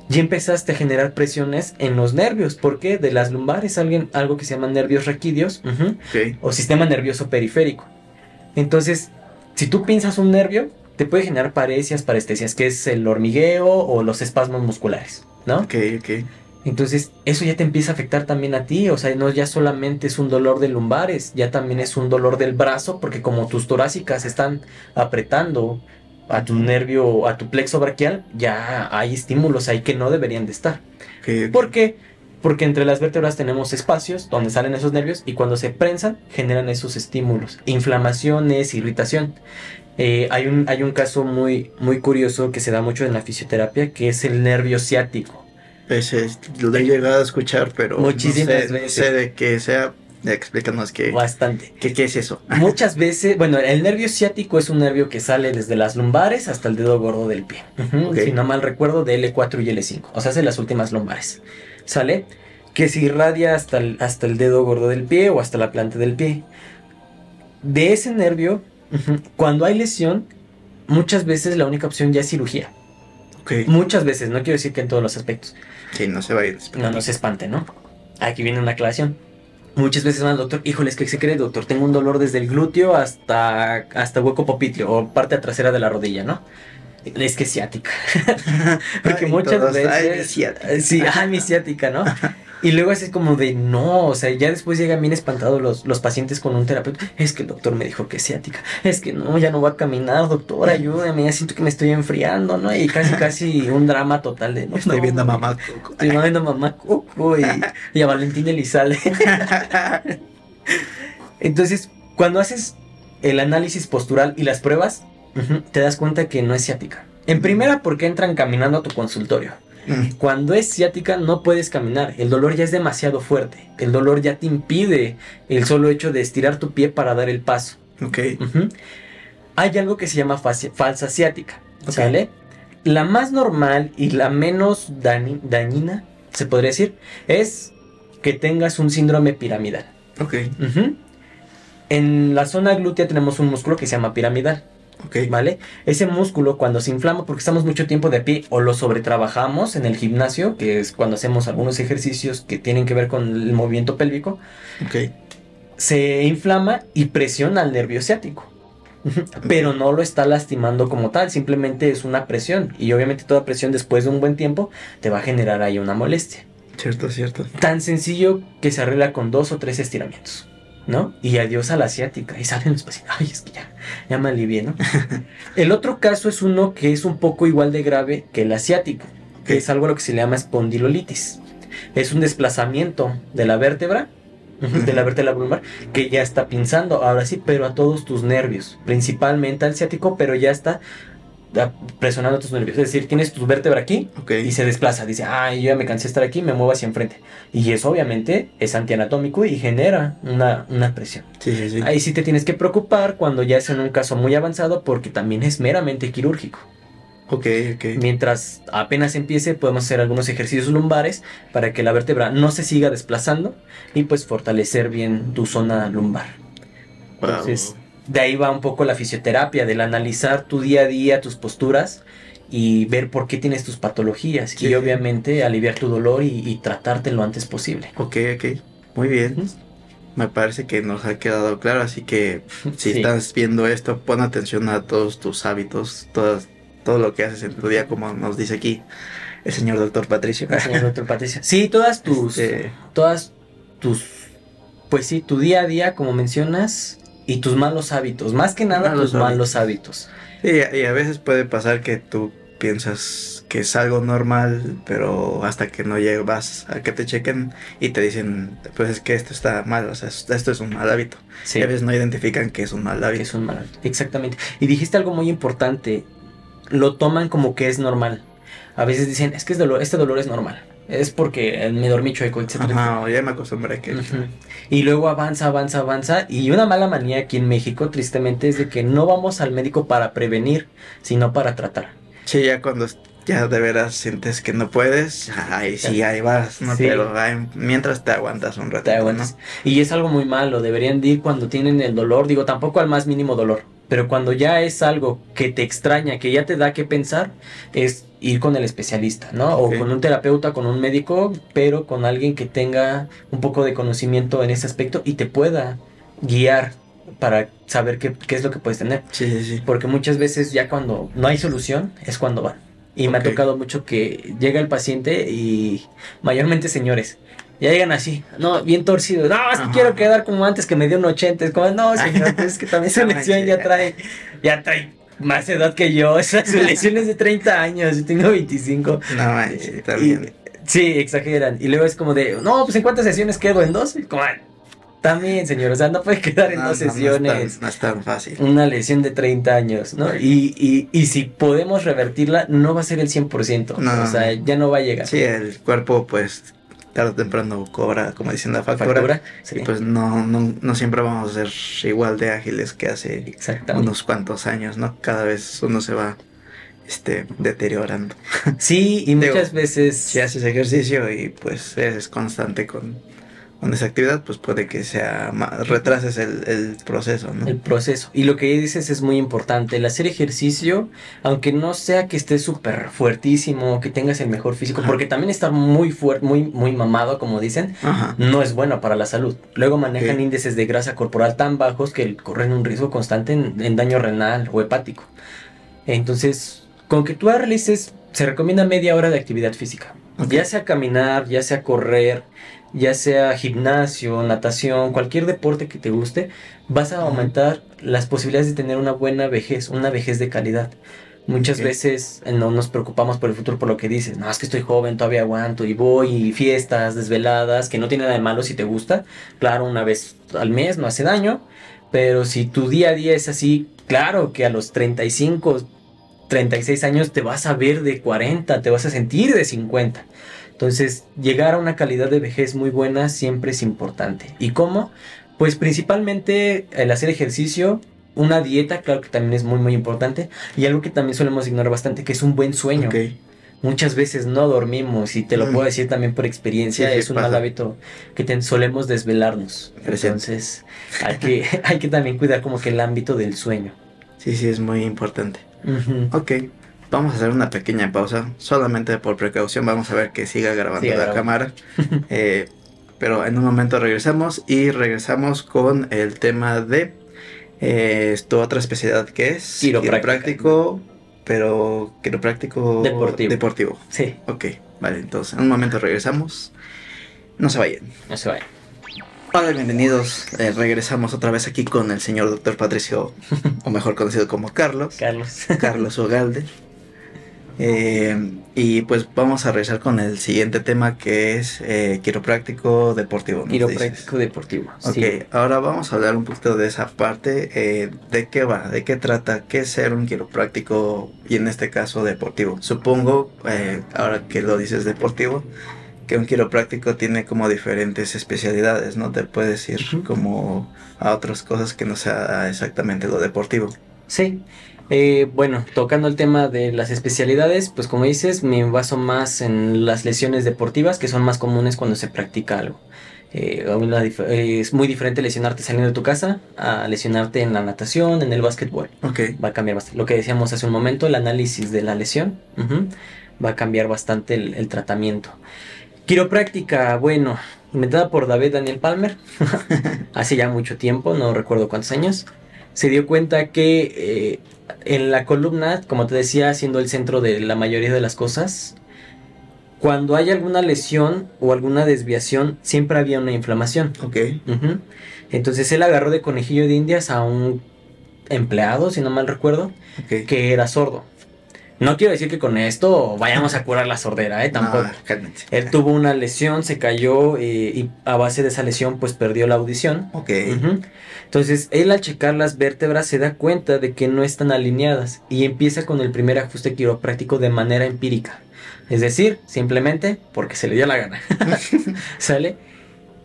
ya empezaste a generar presiones en los nervios. porque De las lumbares, alguien, algo que se llama nervios raquídeos o sistema nervioso periférico. Entonces, si tú pinzas un nervio, te puede generar paresias, parestesias, que es el hormigueo o los espasmos musculares, ¿no? Ok, ok. Entonces, eso ya te empieza a afectar también a ti, o sea, no ya solamente es un dolor de lumbares, ya también es un dolor del brazo, porque como tus torácicas están apretando a tu nervio, a tu plexo braquial, ya hay estímulos ahí que no deberían de estar. ¿Por qué? Porque entre las vértebras tenemos espacios donde salen esos nervios y cuando se prensan generan esos estímulos, inflamaciones, irritación. Eh, hay, un, hay un caso muy, muy curioso que se da mucho en la fisioterapia que es el nervio ciático. Ese lo he llegado a escuchar, pero Muchísimas no sé, de que sea. Explícanos qué. Bastante. ¿Qué, ¿Qué es eso? Muchas veces, bueno, el nervio ciático es un nervio que sale desde las lumbares hasta el dedo gordo del pie. Si no mal recuerdo, de L4 y L5. O sea, hace las últimas lumbares. ¿Sale? Que se irradia hasta el, hasta el dedo gordo del pie o hasta la planta del pie. De ese nervio, cuando hay lesión, muchas veces la única opción ya es cirugía. Muchas veces, no quiero decir que en todos los aspectos. Sí, no se vaya a No, no se espante, ¿no? Aquí viene una aclaración. Muchas veces van al doctor, híjoles, ¿qué se cree, doctor? Tengo un dolor desde el glúteo hasta, hasta hueco popitlio o parte trasera de la rodilla, ¿no? Es que es ciática. Porque muchas veces. Ay, ciática. Sí, ay, mi ciática, ¿no? Y luego así como de no, o sea, ya después llegan bien espantados los, los pacientes con un terapeuta. Es que el doctor me dijo que es ciática. Es que no, ya no va a caminar, doctor, ayúdame, ya siento que me estoy enfriando, ¿no? Y casi, casi un drama total de no. Estoy viendo a mamá Coco. Estoy viendo a mamá Coco y, y a Valentín Elizalde. Entonces, cuando haces el análisis postural y las pruebas, te das cuenta que no es ciática. En primera, porque entran caminando a tu consultorio. Cuando es ciática no puedes caminar, el dolor ya es demasiado fuerte, el dolor ya te impide el solo hecho de estirar tu pie para dar el paso. Ok. Hay algo que se llama falsa ciática, ¿sale? La más normal y la menos dañina, se podría decir, es que tengas un síndrome piramidal. Ok. En la zona glútea tenemos un músculo que se llama piramidal. ¿Vale? Ese músculo cuando se inflama porque estamos mucho tiempo de pie o lo sobretrabajamos en el gimnasio, que es cuando hacemos algunos ejercicios que tienen que ver con el movimiento pélvico, se inflama y presiona al nervio ciático. Pero no lo está lastimando como tal, simplemente es una presión. Y obviamente toda presión después de un buen tiempo te va a generar ahí una molestia. Cierto, cierto. Tan sencillo que se arregla con dos o tres estiramientos. ¿No? Y adiós a la asiática. Y salen los pacientes, ay, es que ya, ya me alivié, ¿no? el otro caso es uno que es un poco igual de grave que el asiático, que es algo a lo que se le llama espondilolitis. Es un desplazamiento de la vértebra, de la vértebra lumbar, que ya está pinzando, ahora sí, pero a todos tus nervios, principalmente al ciático, pero ya está presionando tus nervios. Es decir, tienes tu vértebra aquí y se desplaza. Dice, ay, yo ya me cansé de estar aquí, me muevo hacia enfrente. Y eso obviamente es antianatómico y genera una, presión. Ahí sí te tienes que preocupar cuando ya es en un caso muy avanzado porque también es meramente quirúrgico. Ok, ok. Mientras apenas empiece, podemos hacer algunos ejercicios lumbares para que la vértebra no se siga desplazando y pues fortalecer bien tu zona lumbar. Entonces, de ahí va un poco la fisioterapia, del analizar tu día a día, tus posturas y ver por qué tienes tus patologías y obviamente aliviar tu dolor y, tratarte lo antes posible. Ok, ok, muy bien. Me parece que nos ha quedado claro, así que si estás viendo esto, pon atención a todos tus hábitos, todas, todo lo que haces en tu día, como nos dice aquí el señor doctor Patricio. El señor doctor Patricio. Sí, todas tus, este, todas tus, pues sí, tu día a día, como mencionas, y tus malos hábitos, más que nada tus malos hábitos. Sí, y a veces puede pasar que tú piensas que es algo normal, pero hasta que no llegas a que te chequen y te dicen, pues es que esto está mal, o sea, esto es un mal hábito. Y a veces no identifican que es un mal hábito. es un mal hábito, exactamente. Y dijiste algo muy importante, lo toman como que es normal. A veces dicen, es que es dolor, este dolor es normal es porque me dormí chueco, etc. Ajá, ya me acostumbré a que... Y luego avanza, avanza, avanza. Y una mala manía aquí en México, tristemente, es de que no vamos al médico para prevenir, sino para tratar. Sí, ya cuando ya de veras sientes que no puedes, ahí sí, ahí vas, ¿no? Pero mientras te aguantas un rato. Te aguantas. Y es algo muy malo, deberían ir cuando tienen el dolor, digo, tampoco al más mínimo dolor, pero cuando ya es algo que te extraña, que ya te da que pensar, es ir con el especialista, ¿no? O con un terapeuta, con un médico, pero con alguien que tenga un poco de conocimiento en ese aspecto y te pueda guiar para saber qué, qué es lo que puedes tener. Sí, sí, sí. Porque muchas veces ya cuando no hay solución es cuando van. Y me ha tocado mucho que llega el paciente y mayormente señores. Ya llegan así, no, bien torcido. No, es que quiero quedar como antes que me dio un 80. Es como, no, señor, es que también su lesión ya trae, ya trae más edad que yo. Esa su lesión es de 30 años, yo tengo 25. No manches, también. sí, exageran. Y luego es como de, no, pues en cuántas sesiones quedo, en dos. Como, también, señor, o sea, no puede quedar en dos sesiones. No es, tan, fácil. Una lesión de 30 años, ¿no? Y, y, y si podemos revertirla, no va a ser el 100%. No, o sea, ya no va a llegar. Sí, el cuerpo, pues, tarde o temprano cobra, como dicen la factura. Y pues no, no, no, siempre vamos a ser igual de ágiles que hace unos cuantos años, ¿no? Cada vez uno se va este, deteriorando. Sí, y muchas veces... Si haces ejercicio y pues eres constante con con esa actividad, pues puede que sea más, retrases el, proceso, ¿no? El proceso. Y lo que dices es muy importante. El hacer ejercicio, aunque no sea que estés súper fuertísimo, que tengas el mejor físico, porque también estar muy fuerte, muy, muy mamado, como dicen, no es bueno para la salud. Luego manejan índices de grasa corporal tan bajos que corren un riesgo constante en, daño renal o hepático. Entonces, con que tú realices, se recomienda media hora de actividad física. Ya sea caminar, ya sea correr, ya sea gimnasio, natación, cualquier deporte que te guste, vas a aumentar las posibilidades de tener una buena vejez, una vejez de calidad. Muchas veces eh, no nos preocupamos por el futuro por lo que dices, no, es que estoy joven, todavía aguanto y voy y fiestas, desveladas, que no tiene nada de malo si te gusta. Claro, una vez al mes no hace daño, pero si tu día a día es así, claro que a los 35, 36 años te vas a ver de 40, te vas a sentir de 50. Entonces, llegar a una calidad de vejez muy buena siempre es importante. ¿Y cómo? Pues principalmente el hacer ejercicio, una dieta, claro que también es muy muy importante, y algo que también solemos ignorar bastante, que es un buen sueño. Muchas veces no dormimos, y te lo mm. puedo decir también por experiencia, es un mal hábito que solemos desvelarnos. Entonces, hay que, hay que también cuidar como que el ámbito del sueño. Sí, sí, es muy importante. Ok. Vamos a hacer una pequeña pausa, solamente por precaución vamos a ver que siga grabando la cámara. Eh, pero en un momento regresamos y regresamos con el tema de eh, tu otra especialidad que es quiropráctico, pero quiropráctico deportivo. deportivo. Sí. Ok, vale, entonces en un momento regresamos. No se vayan. No se vayan. Hola, bienvenidos. Eh, regresamos otra vez aquí con el señor doctor Patricio, o mejor conocido como Carlos. Carlos. Carlos Ogalde. Eh, y pues vamos a regresar con el siguiente tema que es eh, quiropráctico deportivo. Quiropráctico deportivo. Ok, ahora vamos a hablar un poquito de esa parte. Eh, ¿De qué va? ¿De qué trata? ¿Qué es ser un quiropráctico y en este caso deportivo? Supongo, ahora que lo dices deportivo, que un quiropráctico tiene como diferentes especialidades, ¿no? Te puedes ir como a otras cosas que no sea exactamente lo deportivo. Sí. Eh, bueno, tocando el tema de las especialidades, pues como dices, me baso más en las lesiones deportivas que son más comunes cuando se practica algo. Eh, es muy diferente lesionarte saliendo de tu casa a lesionarte en la natación, en el básquetbol. Va a cambiar bastante. Lo que decíamos hace un momento, el análisis de la lesión, va a cambiar bastante el, el tratamiento. Quiropráctica, bueno, inventada por David Daniel Palmer, hace ya mucho tiempo, no recuerdo cuántos años, se dio cuenta que eh, en la columna, como te decía, siendo el centro de la mayoría de las cosas, cuando hay alguna lesión o alguna desviación, siempre había una inflamación. Ok. Entonces él agarró de conejillo de indias a un empleado, si no mal recuerdo, que era sordo. No quiero decir que con esto vayamos a curar la sordera, ¿eh? Tampoco. él tuvo una lesión, se cayó eh, y a base de esa lesión pues perdió la audición. Ok. Entonces él al checar las vértebras se da cuenta de que no están alineadas y empieza con el primer ajuste quiropráctico de manera empírica. Es decir, simplemente porque se le dio la gana. ¿Sale?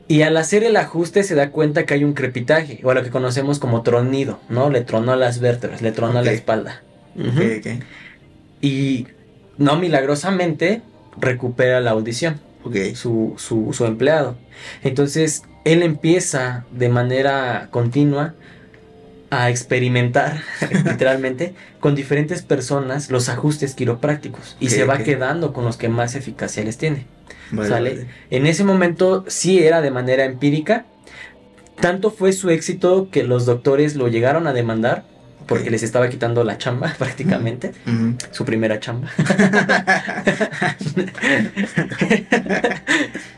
Y al hacer el ajuste se da cuenta que hay un crepitaje, o lo que conocemos como tronido, ¿no? Le tronó las vértebras, le tronó la espalda. Ok, Y no milagrosamente, recupera la audición. Su, su, su empleado. Entonces, él empieza de manera continua a experimentar, literalmente, con diferentes personas los ajustes quiroprácticos y se va quedando con los que más eficacia les tiene. Vale, ¿sale? vale. En ese momento sí era de manera empírica. Tanto fue su éxito que los doctores lo llegaron a demandar porque les estaba quitando la chamba prácticamente, su primera chamba.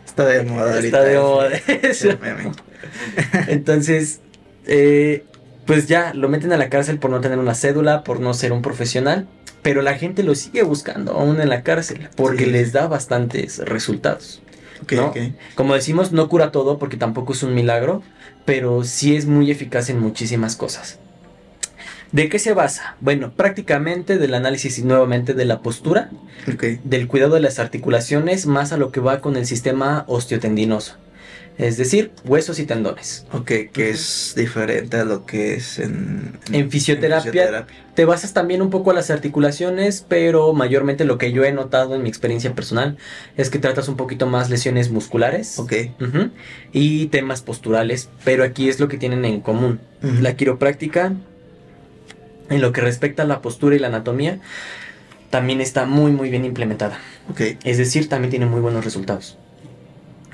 Está de moda ahorita. Está de moda eso. Entonces, eh, pues ya lo meten a la cárcel por no tener una cédula, por no ser un profesional, pero la gente lo sigue buscando aún en la cárcel porque Sí. les da bastantes resultados. Ok, ¿no? ok. Como decimos, no cura todo porque tampoco es un milagro, pero sí es muy eficaz en muchísimas cosas. ¿De qué se basa? Bueno, prácticamente del análisis y nuevamente de la postura, del cuidado de las articulaciones, más a lo que va con el sistema osteotendinoso. Es decir, huesos y tendones. Ok, que es diferente a lo que es en, En fisioterapia, Te basas también un poco a las articulaciones, pero mayormente lo que yo he notado en mi experiencia personal es que tratas un poquito más lesiones musculares Ok. ujú, y temas posturales, pero aquí es lo que tienen en común. La quiropráctica, en lo que respecta a la postura y la anatomía, también está muy muy bien implementada. Ok. Es decir, también tiene muy buenos resultados.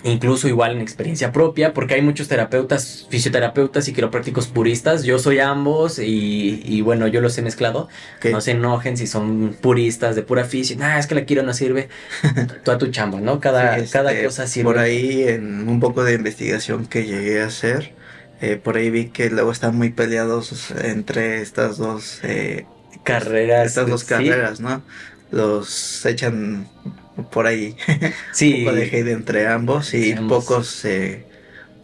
Incluso igual en experiencia propia, porque hay muchos terapeutas, fisioterapeutas y quiroprácticos puristas. Yo soy ambos y, y bueno, yo los he mezclado. ok. No se enojen si son puristas de pura fisio. Nah, es que la quiero no sirve. Tú a tu chamba, ¿no? Cada, Sí, este, cada cosa sirve. Por ahí, en un poco de investigación que llegué a hacer, eh, por ahí vi que luego están muy peleados entre estas dos, eh, Carreras. estas dos sí, carreras, ¿no? Los echan por ahí Sí. un poco de hate entre ambos y ambos. pocos, eh,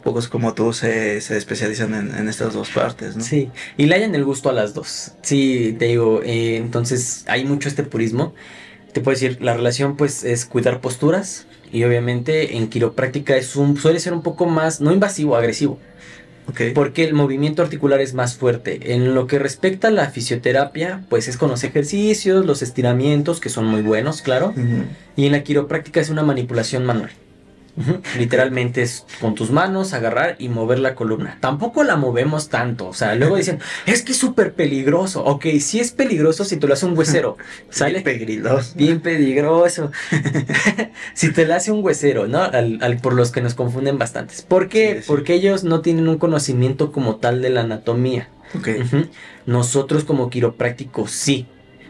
pocos como tú se, se especializan en, en estas dos partes, ¿no? Sí, y le hayan el gusto a las dos. Sí, te digo, entonces hay mucho este purismo. Te puedo decir, la relación pues es cuidar posturas y obviamente en quiropráctica es un, suele ser un poco más, no invasivo, agresivo, Porque el movimiento articular es más fuerte. En lo que respecta a la fisioterapia, pues es con los ejercicios, los estiramientos, que son muy buenos, claro. Y en la quiropráctica es una manipulación manual. Literalmente es con tus manos agarrar y mover la columna. Tampoco la movemos tanto. O sea, luego dicen, es que es súper peligroso. Ok, sí es peligroso si te lo hace un huesero. ¿Sale? Pegrilos. Bien peligroso. si te lo hace un huesero, ¿no? Al- al- por los que nos confunden bastantes. ¿Por qué? Sí, sí. Porque ellos no tienen un conocimiento como tal de la anatomía. Nosotros como quiroprácticos sí.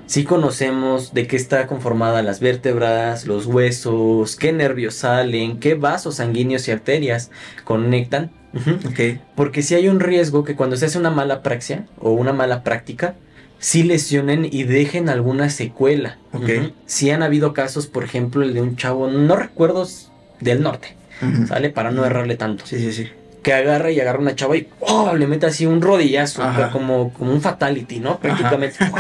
Sí conocemos de qué está conformada las vértebras, los huesos, qué nervios salen, qué vasos sanguíneos y arterias conectan. Porque si hay un riesgo que cuando se hace una mala praxia o una mala práctica, sí lesionen y dejen alguna secuela. Ok. Ujú. Sí han habido casos, por ejemplo, el de un chavo, no recuerdo del norte. ¿sale? Para no errarle tanto Sí, sí, sí. Que agarra y agarra una chava y ¡oh! le mete así un rodillazo, como, como un fatality, ¿no? Prácticamente.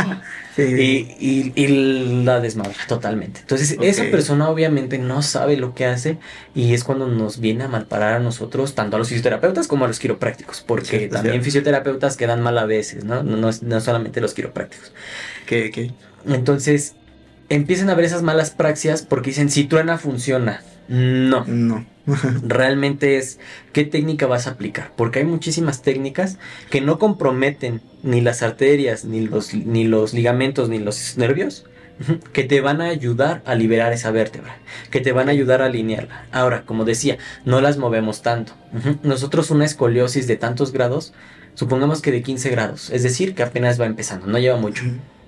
Sí. y, y- y la desmadra totalmente. Entonces, esa persona obviamente no sabe lo que hace y es cuando nos viene a malparar a nosotros, tanto a los fisioterapeutas como a los quiroprácticos, porque también fisioterapeutas quedan mal a veces, ¿no? No, no, solamente los quiroprácticos. ¿Qué, qué? Entonces, empiezan a ver esas malas praxias porque dicen, si truena, funciona. No No. realmente es qué técnica vas a aplicar, porque hay muchísimas técnicas que no comprometen ni las arterias, ni los, ni los ligamentos, ni los nervios, que te van a ayudar a liberar esa vértebra, que te van a ayudar a alinearla. Ahora, como decía, no las movemos tanto. Nosotros una escoliosis de tantos grados, supongamos que de 15 grados, es decir, que apenas va empezando, no lleva mucho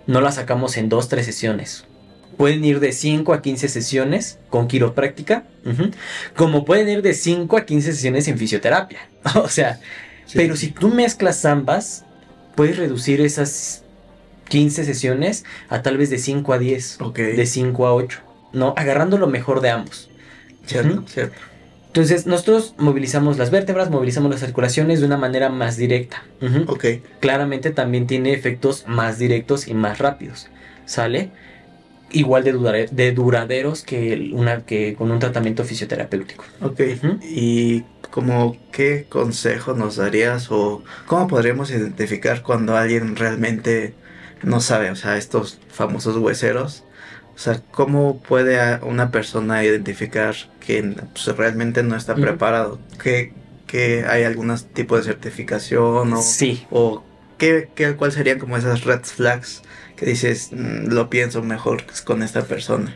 no la sacamos en dos, tres sesiones. Pueden ir de 5 a 15 sesiones con quiropráctica, ujú, como pueden ir de 5 a 15 sesiones en fisioterapia. O sea, Sí, pero si tú mezclas ambas, puedes reducir esas 15 sesiones a tal vez de 5 a 10, Ok. de 5 a 8, ¿no? Agarrando lo mejor de ambos. Cierto, Ujú. cierto. Entonces, nosotros movilizamos las vértebras, movilizamos las articulaciones de una manera más directa. Ujú Ok. claramente también tiene efectos más directos y más rápidos. ¿Sale? Igual de, de duraderos que, una, que con un tratamiento fisioterapéutico. Ok. Ujú. ¿Y como qué consejo nos darías o cómo podríamos identificar cuando alguien realmente no sabe? O sea, estos famosos hueseros. O sea, ¿cómo puede una persona identificar que pues, realmente no está preparado? ¿Que, que hay algún tipo de certificación o, sí. o ¿qué, qué, cuál serían como esas red flags que dices, mm, lo pienso mejor con esta persona?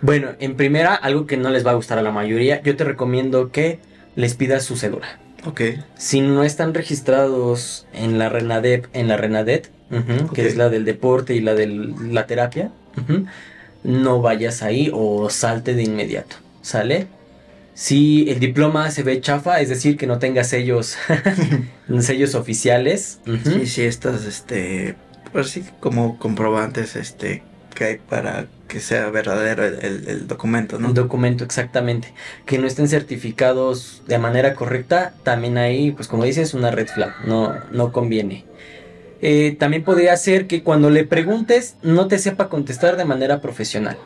Bueno, en primera, algo que no les va a gustar a la mayoría, yo te recomiendo que les pidas su cédula. Ok. Si no están registrados en la RENADEP, en la RENADET, que es la del deporte y la de la terapia, no vayas ahí o salte de inmediato, ¿sale? Si el diploma se ve chafa, es decir, que no tenga sellos, sellos oficiales. Sí, sí, estas, este, pues sí, como comprobantes, este, que hay para que sea verdadero el, documento, ¿no? El documento, exactamente. Que no estén certificados de manera correcta, también ahí, pues como dices, una red flag, no, no conviene. Eh, también podría ser que cuando le preguntes no te sepa contestar de manera profesional.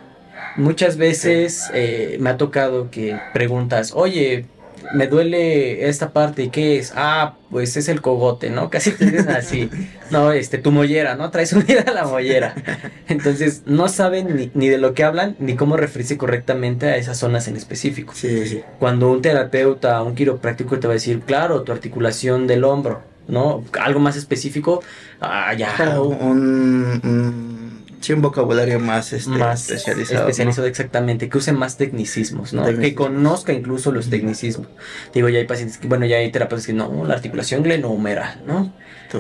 Muchas veces eh, me ha tocado que preguntas, oye, me duele esta parte, ¿y qué es? Ah, pues es el cogote, ¿no? Casi te dicen así. No, este, tu mollera, ¿no? Traes unida la mollera. Entonces, no saben ni, ni, de lo que hablan, ni cómo referirse correctamente a esas zonas en específico. Sí, sí. Cuando un terapeuta, un quiropráctico te va a decir, claro, tu articulación del hombro, ¿no? Algo más específico, ah, ya. un Sí, un vocabulario más, este, más especializado. Especializado, exactamente, que use más tecnicismos, ¿no? Que conozca incluso los tecnicismos. Digo, ya hay pacientes que, bueno, ya hay terapeutas que no, la articulación glenohumeral, ¿no?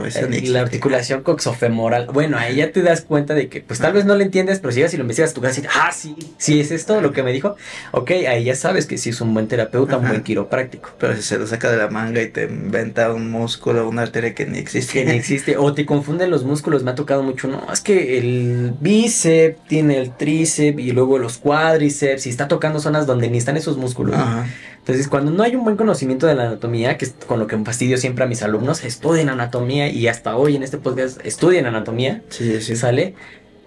Eh, la articulación coxofemoral. Bueno, ahí ya te das cuenta de que, pues tal vez no lo entiendes, pero si llegas y lo investigas, tú vas a decir, ah, sí, sí es esto lo que me dijo. Ok, ahí ya sabes que sí es un buen terapeuta, un buen quiropráctico. Pero si se lo saca de la manga y te inventa un músculo, una arteria que ni existe. Que ni existe. O te confunden los músculos, me ha tocado mucho, no, es que el bíceps tiene el tríceps y luego los cuádriceps y está tocando zonas donde ni están esos músculos. Ajá. Entonces, cuando no hay un buen conocimiento de la anatomía, que es con lo que me fastidio siempre a mis alumnos, estudien anatomía y hasta hoy en este podcast estudien anatomía, sí, sí. ¿sale?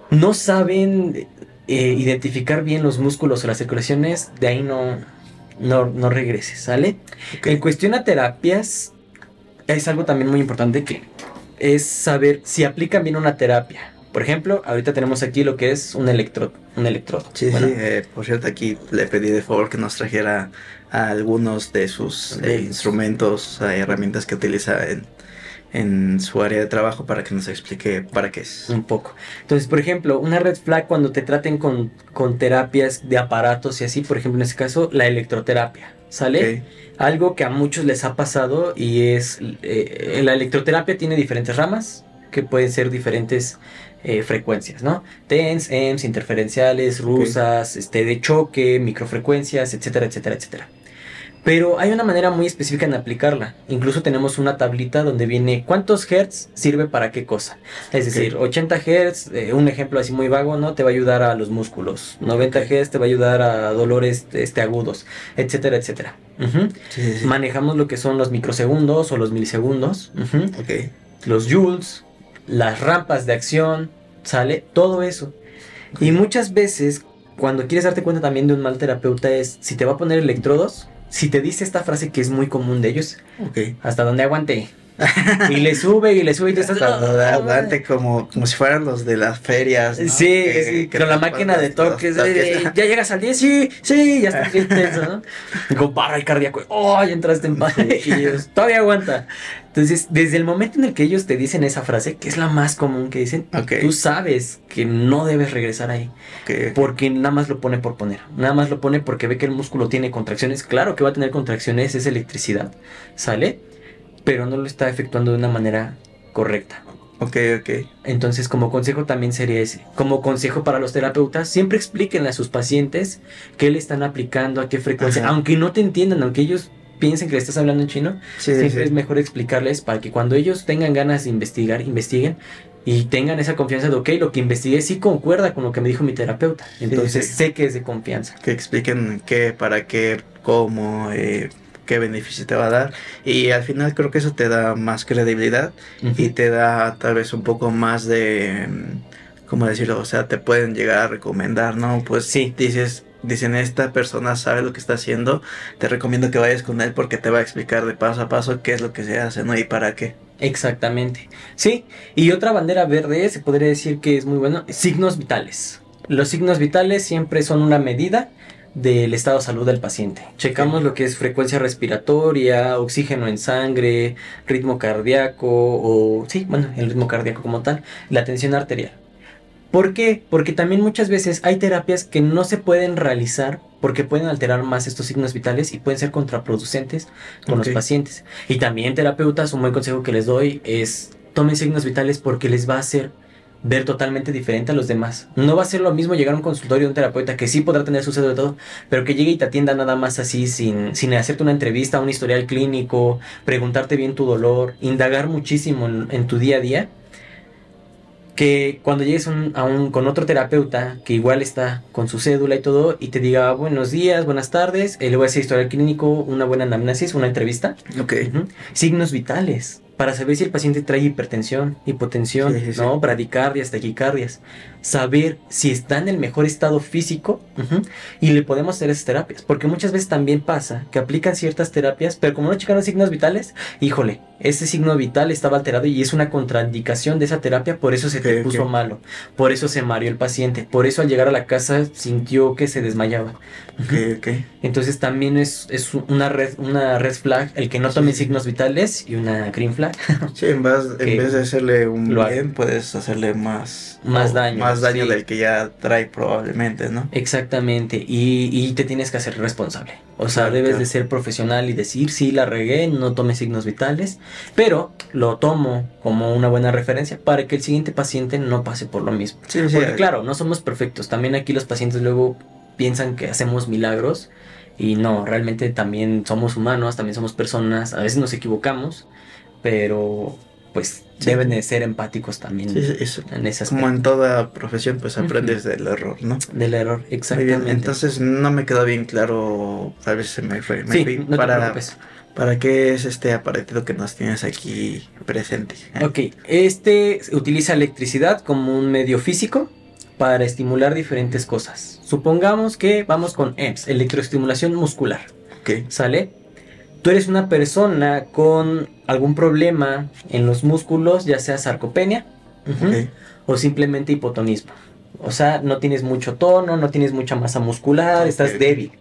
No saben eh, identificar bien los músculos o las circulaciones, de ahí no, no, no regreses, ¿sale? En cuestión a terapias, es algo también muy importante que es saber si aplican bien una terapia. Por ejemplo, ahorita tenemos aquí lo que es un electrodo. Un electrodo. Sí, sí. Eh, por cierto, aquí le pedí de favor que nos trajera algunos de sus eh, instrumentos, herramientas que utiliza en, en su área de trabajo para que nos explique para qué es. Un poco. Entonces, por ejemplo, una red flag cuando te traten con, con terapias de aparatos y así, por ejemplo, en este caso, la electroterapia. ¿Sale? Algo que a muchos les ha pasado y es, eh, la electroterapia tiene diferentes ramas que pueden ser diferentes eh, frecuencias, ¿no? TENS, EMS, interferenciales, rusas, este, de choque, microfrecuencias, etcétera, etcétera, etcétera. Pero hay una manera muy específica en aplicarla. Incluso tenemos una tablita donde viene cuántos hertz sirve para qué cosa. Es decir, 80 hertz, eh, un ejemplo así muy vago, ¿no? Te va a ayudar a los músculos. 90 hertz te va a ayudar a dolores este, agudos, etcétera, etcétera. Manejamos lo que son los microsegundos o los milisegundos. Los joules, las rampas de acción, ¿sale? Todo eso. Y muchas veces, cuando quieres darte cuenta también de un mal terapeuta es, si te va a poner electrodos, si te dice esta frase que es muy común de ellos, okay. hasta donde aguante. y le sube y le sube y te estás aguante como, como si fueran los de las ferias. ¿no? Sí, sí con la máquina de toques. ya llegas al 10, sí, sí, ya estás bien tenso, ¿no? Con barra y cardíaco, oh, ya entraste en paz. y ellos, todavía aguanta. Entonces, desde el momento en el que ellos te dicen esa frase, que es la más común que dicen, tú sabes que no debes regresar ahí. Porque nada más lo pone por poner. Nada más lo pone porque ve que el músculo tiene contracciones. Claro que va a tener contracciones, es electricidad. ¿Sale? Pero no lo está efectuando de una manera correcta. Ok, ok. Entonces, como consejo también sería ese. Como consejo para los terapeutas, siempre explíquenle a sus pacientes qué le están aplicando, a qué frecuencia. Aunque no te entiendan, aunque ellos piensen que le estás hablando en chino, siempre es mejor explicarles para que cuando ellos tengan ganas de investigar, investiguen y tengan esa confianza de, ok, lo que investigué sí concuerda con lo que me dijo mi terapeuta. Entonces sé que es de confianza. Que expliquen qué, para qué, cómo, eh, qué beneficio te va a dar. Y al final creo que eso te da más credibilidad y te da tal vez un poco más de... ¿Cómo decirlo? O sea, te pueden llegar a recomendar, ¿no? Pues sí. dices, dicen esta persona sabe lo que está haciendo, te recomiendo que vayas con él porque te va a explicar de paso a paso qué es lo que se hace, ¿no? Y para qué. Exactamente. Sí, y otra bandera verde se podría decir que es muy bueno, signos vitales. Los signos vitales siempre son una medida del estado de salud del paciente. Checamos lo que es frecuencia respiratoria, oxígeno en sangre, ritmo cardíaco o sí, bueno, el ritmo cardíaco como tal, la tensión arterial. ¿Por qué? Porque también muchas veces hay terapias que no se pueden realizar porque pueden alterar más estos signos vitales y pueden ser contraproducentes con los pacientes. Y también terapeutas, un buen consejo que les doy es tomen signos vitales porque les va a hacer ver totalmente diferente a los demás. No va a ser lo mismo llegar a un consultorio de un terapeuta que sí podrá tener su de todo, pero que llegue y te atienda nada más así, sin, sin hacerte una entrevista, un historial clínico, preguntarte bien tu dolor, indagar muchísimo en, tu día a día. Que cuando llegues a un, con otro terapeuta que igual está con su cédula y todo y te diga buenos días, buenas tardes, eh, le voy a hacer historial clínico, una buena anamnesis, una entrevista. Ok. Signos vitales para saber si el paciente trae hipertensión, hipotensión, ¿no? Bradicardias, taquicardias. Saber si está en el mejor estado físico y le podemos hacer esas terapias. Porque muchas veces también pasa que aplican ciertas terapias, pero como no checaron signos vitales, híjole, ese signo vital estaba alterado y es una contraindicación de esa terapia, por eso se te puso malo, por eso se mareó el paciente, por eso al llegar a la casa sintió que se desmayaba. Entonces también es, es, una, red, una red flag el que no tome signos vitales y una green flag. Sí, en vez, en vez de hacerle un bien, puedes hacerle más, más daño. Más daño del que ya trae probablemente, ¿no? Exactamente, y, y te tienes que hacer responsable. O sea, debes de ser profesional y decir, sí, la regué, no tome signos vitales, pero lo tomo como una buena referencia para que el siguiente paciente no pase por lo mismo. Porque claro, no somos perfectos. También aquí los pacientes luego piensan que hacemos milagros y no, realmente también somos humanos, también somos personas, a veces nos equivocamos, pero pues deben de ser empáticos también en ese Como en toda profesión, pues aprendes del error, ¿no? Del error, exactamente. Entonces no me quedó bien claro, tal vez se me fue, para, ¿Para qué es este aparatito que nos tienes aquí presente? Ok, este utiliza electricidad como un medio físico para estimular diferentes cosas. Supongamos que vamos con EMS, electroestimulación muscular. Ok. ¿Sale? Tú eres una persona con algún problema en los músculos, ya sea sarcopenia o simplemente hipotonismo. O sea, no tienes mucho tono, no tienes mucha masa muscular, estás débil.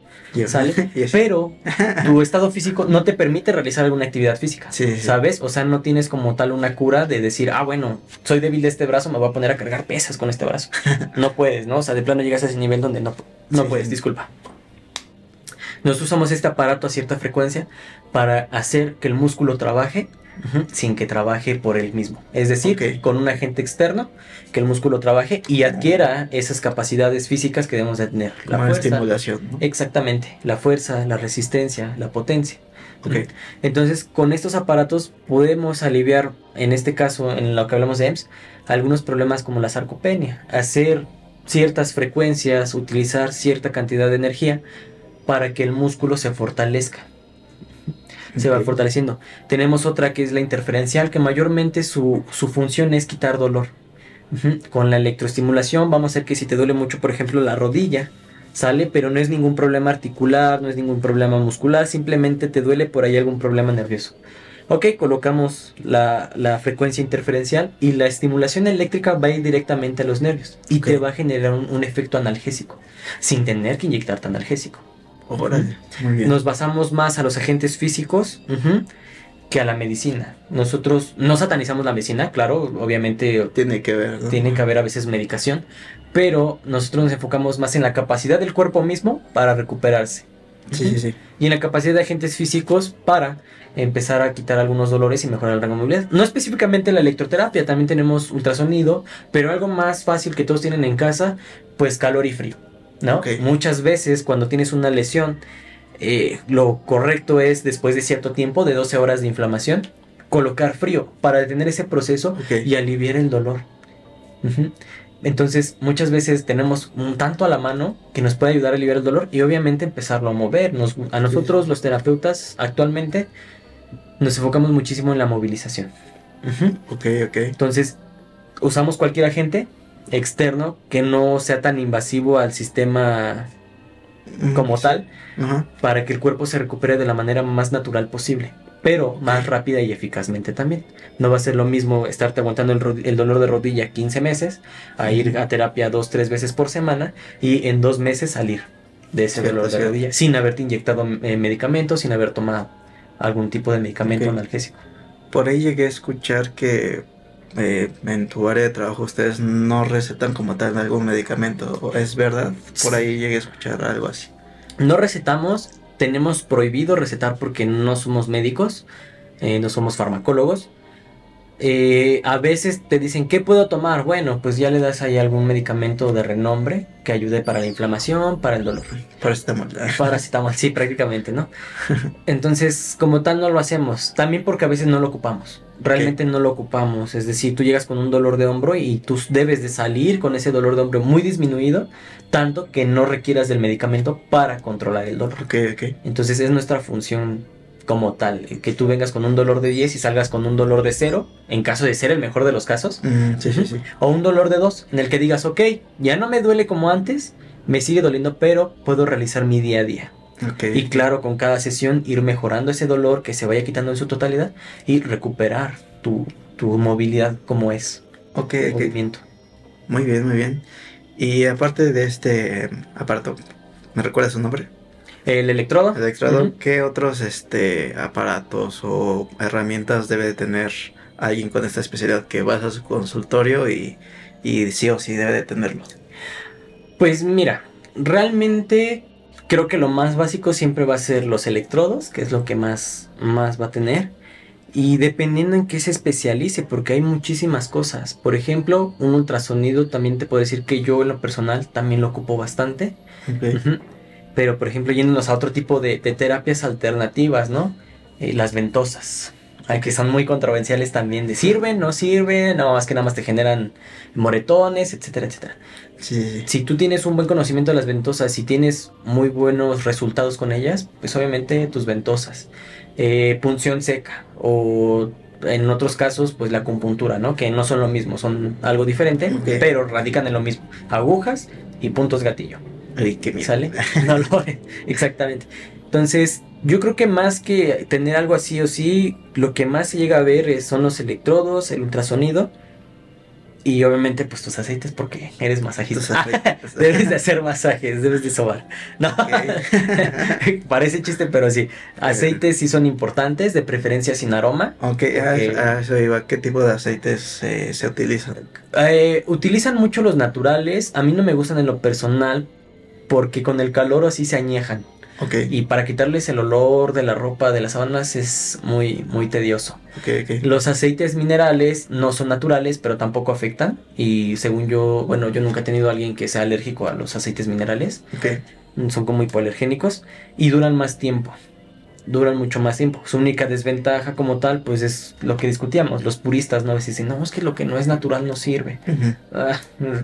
¿Sale? Pero tu estado físico no te permite realizar alguna actividad física. ¿Sabes? O sea, no tienes como tal una cura de decir, ah, bueno, soy débil de este brazo, me voy a poner a cargar pesas con este brazo. no puedes, ¿no? O sea, de plano llegas a ese nivel donde no, no puedes, disculpa. Nosotros usamos este aparato a cierta frecuencia para hacer que el músculo trabaje sin que trabaje por él mismo. Es decir, con un agente externo, que el músculo trabaje y adquiera esas capacidades físicas que debemos de tener. La estimulación. Exactamente, la fuerza, la resistencia, la potencia. Entonces, con estos aparatos podemos aliviar, en este caso, en lo que hablamos de EMS, algunos problemas como la sarcopenia, hacer ciertas frecuencias, utilizar cierta cantidad de energía para que el músculo se fortalezca. Se va fortaleciendo. Tenemos otra que es la interferencial, que mayormente su, función es quitar dolor. Con la electroestimulación vamos a hacer que si te duele mucho, por ejemplo, la rodilla, sale, pero no es ningún problema articular, no es ningún problema muscular, simplemente te duele por ahí algún problema nervioso. Ok, colocamos la, frecuencia interferencial y la estimulación eléctrica va a ir directamente a los nervios y te va a generar un, efecto analgésico, sin tener que inyectarte analgésico. Nos basamos más a los agentes físicos que a la medicina. Nosotros no satanizamos la medicina, claro, obviamente tiene que haber, tiene que haber a veces medicación, pero nosotros nos enfocamos más en la capacidad del cuerpo mismo para recuperarse. Y en la capacidad de agentes físicos para empezar a quitar algunos dolores y mejorar el rango de movilidad. No específicamente la electroterapia, también tenemos ultrasonido, pero algo más fácil que todos tienen en casa, pues calor y frío. ¿No? Muchas veces cuando tienes una lesión, eh, lo correcto es después de cierto tiempo, de 12 horas de inflamación, colocar frío para detener ese proceso y aliviar el dolor. Entonces, muchas veces tenemos un tanto a la mano que nos puede ayudar a aliviar el dolor y obviamente empezarlo a mover. a nosotros, los terapeutas, actualmente nos enfocamos muchísimo en la movilización. Ok, ok. Entonces, usamos cualquier agente externo que no sea tan invasivo al sistema como tal para que el cuerpo se recupere de la manera más natural posible. pero más rápida y eficazmente también. No va a ser lo mismo estarte aguantando el, dolor de rodilla 15 meses, a ir a terapia dos, tres veces por semana y en dos meses salir de ese dolor de rodilla sin haberte inyectado eh, medicamentos, sin haber tomado algún tipo de medicamento analgésico. Por ahí llegué a escuchar que eh, en tu área de trabajo ustedes no recetan como tal algún medicamento, ¿es verdad? Por ahí llegué a escuchar algo así. No recetamos, tenemos prohibido recetar porque no somos médicos, eh, no somos farmacólogos. Eh, a veces te dicen, ¿qué puedo tomar? Bueno, pues ya le das ahí algún medicamento de renombre que ayude para la inflamación, para el dolor. Paracetamol. Paracetamol, sí, prácticamente, ¿no? Entonces, como tal, no lo hacemos. También porque a veces no lo ocupamos. Realmente no lo ocupamos. Es decir, tú llegas con un dolor de hombro y tú debes de salir con ese dolor de hombro muy disminuido, tanto que no requieras del medicamento para controlar el dolor. Ok, ok. Entonces es nuestra función como tal, que tú vengas con un dolor de 10 y salgas con un dolor de 0, en caso de ser el mejor de los casos. sí, sí, sí. O un dolor de 2, en el que digas, ok, ya no me duele como antes, me sigue doliendo, pero puedo realizar mi día a día. Okay. Y claro, con cada sesión ir mejorando ese dolor que se vaya quitando en su totalidad y recuperar tu, tu movilidad como es. Ok, movimiento. Muy bien, muy bien. Y aparte de este aparato, ¿me recuerdas su nombre? El electrodo. El electrodo. ¿Qué otros este, aparatos o herramientas debe de tener alguien con esta especialidad que vas a su consultorio y, y sí o sí debe de tenerlo? Pues mira, realmente creo que lo más básico siempre va a ser los electrodos, que es lo que más, más va a tener. Y dependiendo en qué se especialice, porque hay muchísimas cosas. Por ejemplo, un ultrasonido también te puedo decir que yo en lo personal también lo ocupo bastante. Pero, por ejemplo, yéndonos a otro tipo de, terapias alternativas, ¿no? Eh, las ventosas. Hay que son muy controversiales también de sirven, no sirven, nada más que nada más te generan moretones, etcétera, etcétera. Si tú tienes un buen conocimiento de las ventosas, si tienes muy buenos resultados con ellas, pues obviamente tus ventosas. Eh, punción seca o en otros casos, pues la acupuntura, ¿no? Que no son lo mismo, son algo diferente, pero radican en lo mismo. Agujas y puntos gatillo. Ay, qué miedo. ¿Sale? No lo Exactamente. Entonces, yo creo que más que tener algo así o sí, lo que más se llega a ver son los electrodos, el ultrasonido y obviamente pues tus aceites porque eres masajista. debes de hacer masajes, debes de sobar. No, parece chiste, pero sí. Aceites sí son importantes, de preferencia sin aroma. Ok, a, eso iba. ¿Qué tipo de aceites eh, se utilizan? Eh, utilizan mucho los naturales. A mí no me gustan en lo personal porque con el calor así se añejan. Okay. Y para quitarles el olor de la ropa, de las sábanas, es muy, muy tedioso. Okay, Los aceites minerales no son naturales, pero tampoco afectan. Y según yo, bueno, yo nunca he tenido a alguien que sea alérgico a los aceites minerales. Okay. Son como hipoalergénicos y duran más tiempo duran mucho más tiempo. Su única desventaja como tal, pues es lo que discutíamos. Los puristas no a veces dicen, no, es que lo que no es natural no sirve. Ah,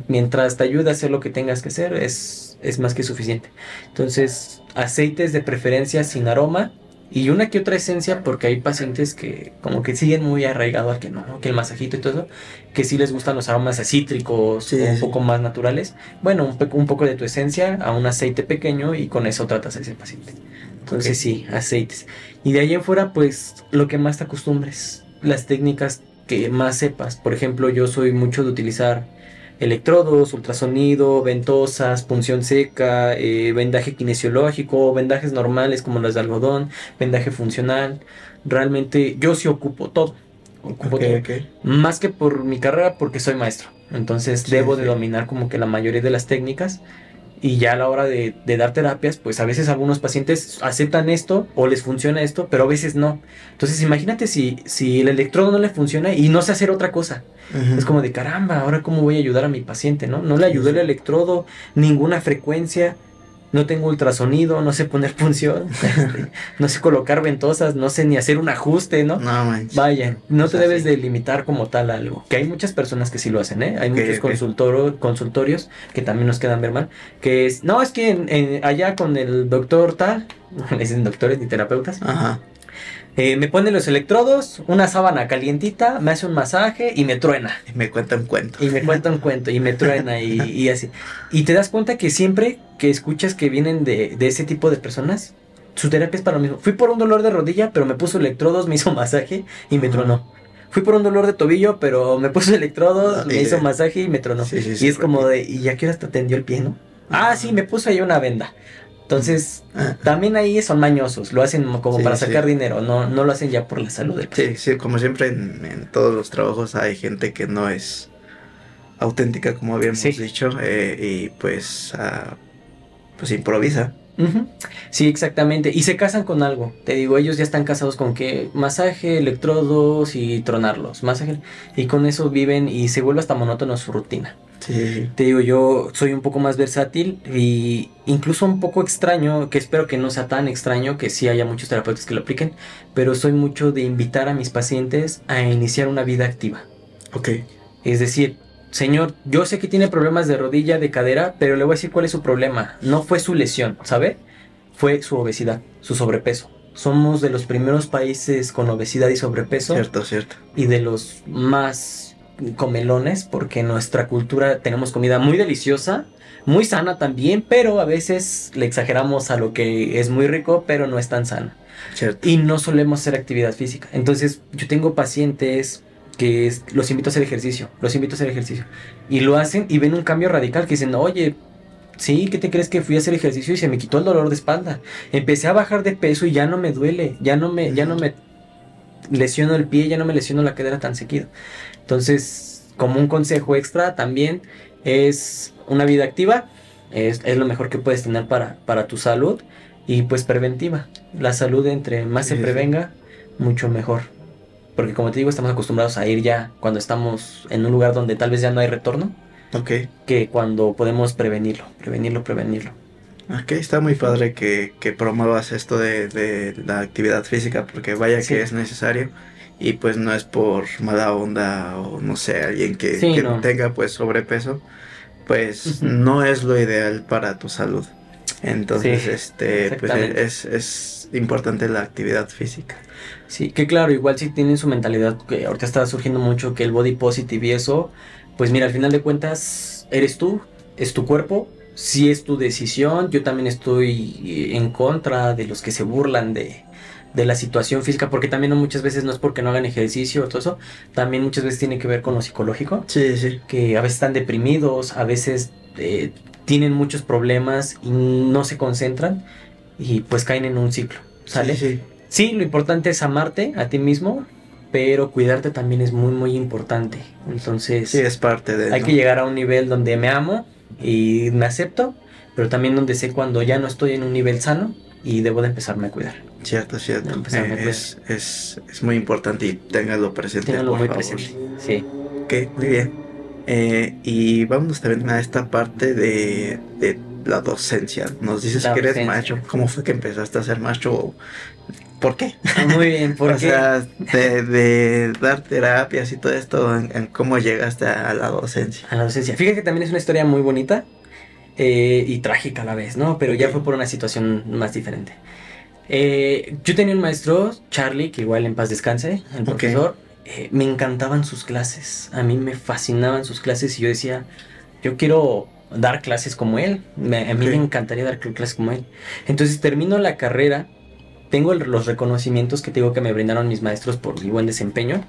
mientras te ayude a hacer lo que tengas que hacer, es, es más que suficiente. Entonces, aceites de preferencia sin aroma y una que otra esencia, porque hay pacientes que como que siguen muy arraigados al que no, que el masajito y todo eso, que sí les gustan los aromas cítricos o un poco más naturales. Bueno, un, un poco de tu esencia a un aceite pequeño y con eso tratas a ese paciente. Entonces sí, aceites. Y de ahí en fuera, pues lo que más te acostumbres, las técnicas que más sepas. Por ejemplo, yo soy mucho de utilizar electrodos, ultrasonido, ventosas, punción seca, eh, vendaje kinesiológico, vendajes normales como las de algodón, vendaje funcional. Realmente yo sí ocupo todo. Ocupo todo. Más que por mi carrera, porque soy maestro. Entonces debo de dominar como que la mayoría de las técnicas y ya a la hora de, dar terapias, pues a veces algunos pacientes aceptan esto o les funciona esto, pero a veces no. Entonces imagínate si, si el electrodo no le funciona y no sé hacer otra cosa. Es como de caramba, ahora cómo voy a ayudar a mi paciente, ¿no? No le ayudó el electrodo, ninguna frecuencia no tengo ultrasonido, no sé poner punción, este, no sé colocar ventosas, no sé ni hacer un ajuste, ¿no? No manches. Vaya, no te debes de limitar como tal algo. Que hay muchas personas que sí lo hacen, ¿eh? Hay muchos consultorios que también nos quedan ver mal. Que es, no, es que allá con el doctor tal, dicen doctores ni terapeutas. Ajá. Eh, me pone los electrodos, una sábana calientita, me hace un masaje y me truena. Y me cuenta un cuento. Y me cuenta un cuento y me truena y, así. Y te das cuenta que siempre que escuchas que vienen de, ese tipo de personas, su terapia es para lo mismo. Fui por un dolor de rodilla, pero me puso electrodos, me hizo masaje y me tronó. Fui por un dolor de tobillo, pero me puso electrodos, ah, me hizo masaje y me tronó. y es como de, ¿y ya que hora te atendió el pie, no? Ah, sí, me puso ahí una venda. Entonces, también ahí son mañosos, lo hacen como para sacar dinero, no, no lo hacen ya por la salud del paciente. Sí, sí, como siempre en, todos los trabajos hay gente que no es auténtica, como habíamos dicho, eh, y pues, uh, pues improvisa. Sí, exactamente. Y se casan con algo. Te digo, ellos ya están casados con que masaje, electrodos y tronarlos. Masaje. Y con eso viven y se vuelve hasta monótono su rutina. Te digo, yo soy un poco más versátil y incluso un poco extraño, que espero que no sea tan extraño, que sí haya muchos terapeutas que lo apliquen, pero soy mucho de invitar a mis pacientes a iniciar una vida activa. Ok. Es decir, señor, yo sé que tiene problemas de rodilla, de cadera, pero le voy a decir cuál es su problema. No fue su lesión, ¿sabe? Fue su obesidad, su sobrepeso. Somos de los primeros países con obesidad y sobrepeso. Cierto, cierto. Y de los más comelones porque en nuestra cultura tenemos comida muy deliciosa, muy sana también, pero a veces le exageramos a lo que es muy rico, pero no es tan sano. Y no solemos hacer actividad física. Entonces yo tengo pacientes que los invito a hacer ejercicio, los invito a hacer ejercicio. Y lo hacen y ven un cambio radical que dicen, oye, sí, ¿qué te crees que fui a hacer ejercicio y se me quitó el dolor de espalda? Empecé a bajar de peso y ya no me duele, ya no me, ya no me lesiono el pie, ya no me lesiono la cadera tan seguido. Entonces, como un consejo extra también es una vida activa, es, lo mejor que puedes tener para, para, tu salud y pues preventiva. La salud entre más se prevenga, mucho mejor. Porque como te digo, estamos acostumbrados a ir ya cuando estamos en un lugar donde tal vez ya no hay retorno. Ok. Que cuando podemos prevenirlo, prevenirlo, prevenirlo. Ok, está muy padre que, que promuevas esto de, de, la actividad física porque vaya que es necesario y pues no es por mala onda o no sé, alguien que, tenga pues sobrepeso, pues no es lo ideal para tu salud. Entonces, este, pues es, es importante la actividad física. Sí, que claro, igual si tienen su mentalidad, que ahorita está surgiendo mucho que el body positive y eso, pues mira, al final de cuentas, eres tú, es tu cuerpo, si es tu decisión, yo también estoy en contra de los que se burlan de, de la situación física, porque también muchas veces no es porque no hagan ejercicio o todo eso, también muchas veces tiene que ver con lo psicológico. Sí, sí. Que a veces están deprimidos, a veces eh, tienen muchos problemas y no se concentran y pues caen en un ciclo, ¿sale? Sí, sí. lo importante es amarte a ti mismo, pero cuidarte también es muy, muy importante. Entonces... Sí, es parte de... Hay que llegar a un nivel donde me amo y me acepto, pero también donde sé cuando ya no estoy en un nivel sano y debo de empezarme a cuidar. Cierto, cierto. Eh, es, es, es, muy importante y téngalo presente. Téngalo muy presente, sí. Ok, muy bien. Eh, y vamos también a esta parte de, de la docencia. Nos dices que eres macho. ¿Cómo fue que empezaste a ser macho? ¿Por qué? Ah, muy bien, ¿por o sea, de, de, dar terapias y todo esto, en, cómo llegaste a la docencia. A la docencia. Fíjate que también es una historia muy bonita eh, y trágica a la vez, ¿no? Pero ya fue por una situación más diferente. Eh, yo tenía un maestro, Charlie, que igual en paz descanse, el profesor. Eh, me encantaban sus clases. A mí me fascinaban sus clases y yo decía, yo quiero dar clases como él. a mí me encantaría dar clases como él. Entonces termino la carrera. Tengo los reconocimientos que tengo que me brindaron mis maestros por mi buen desempeño.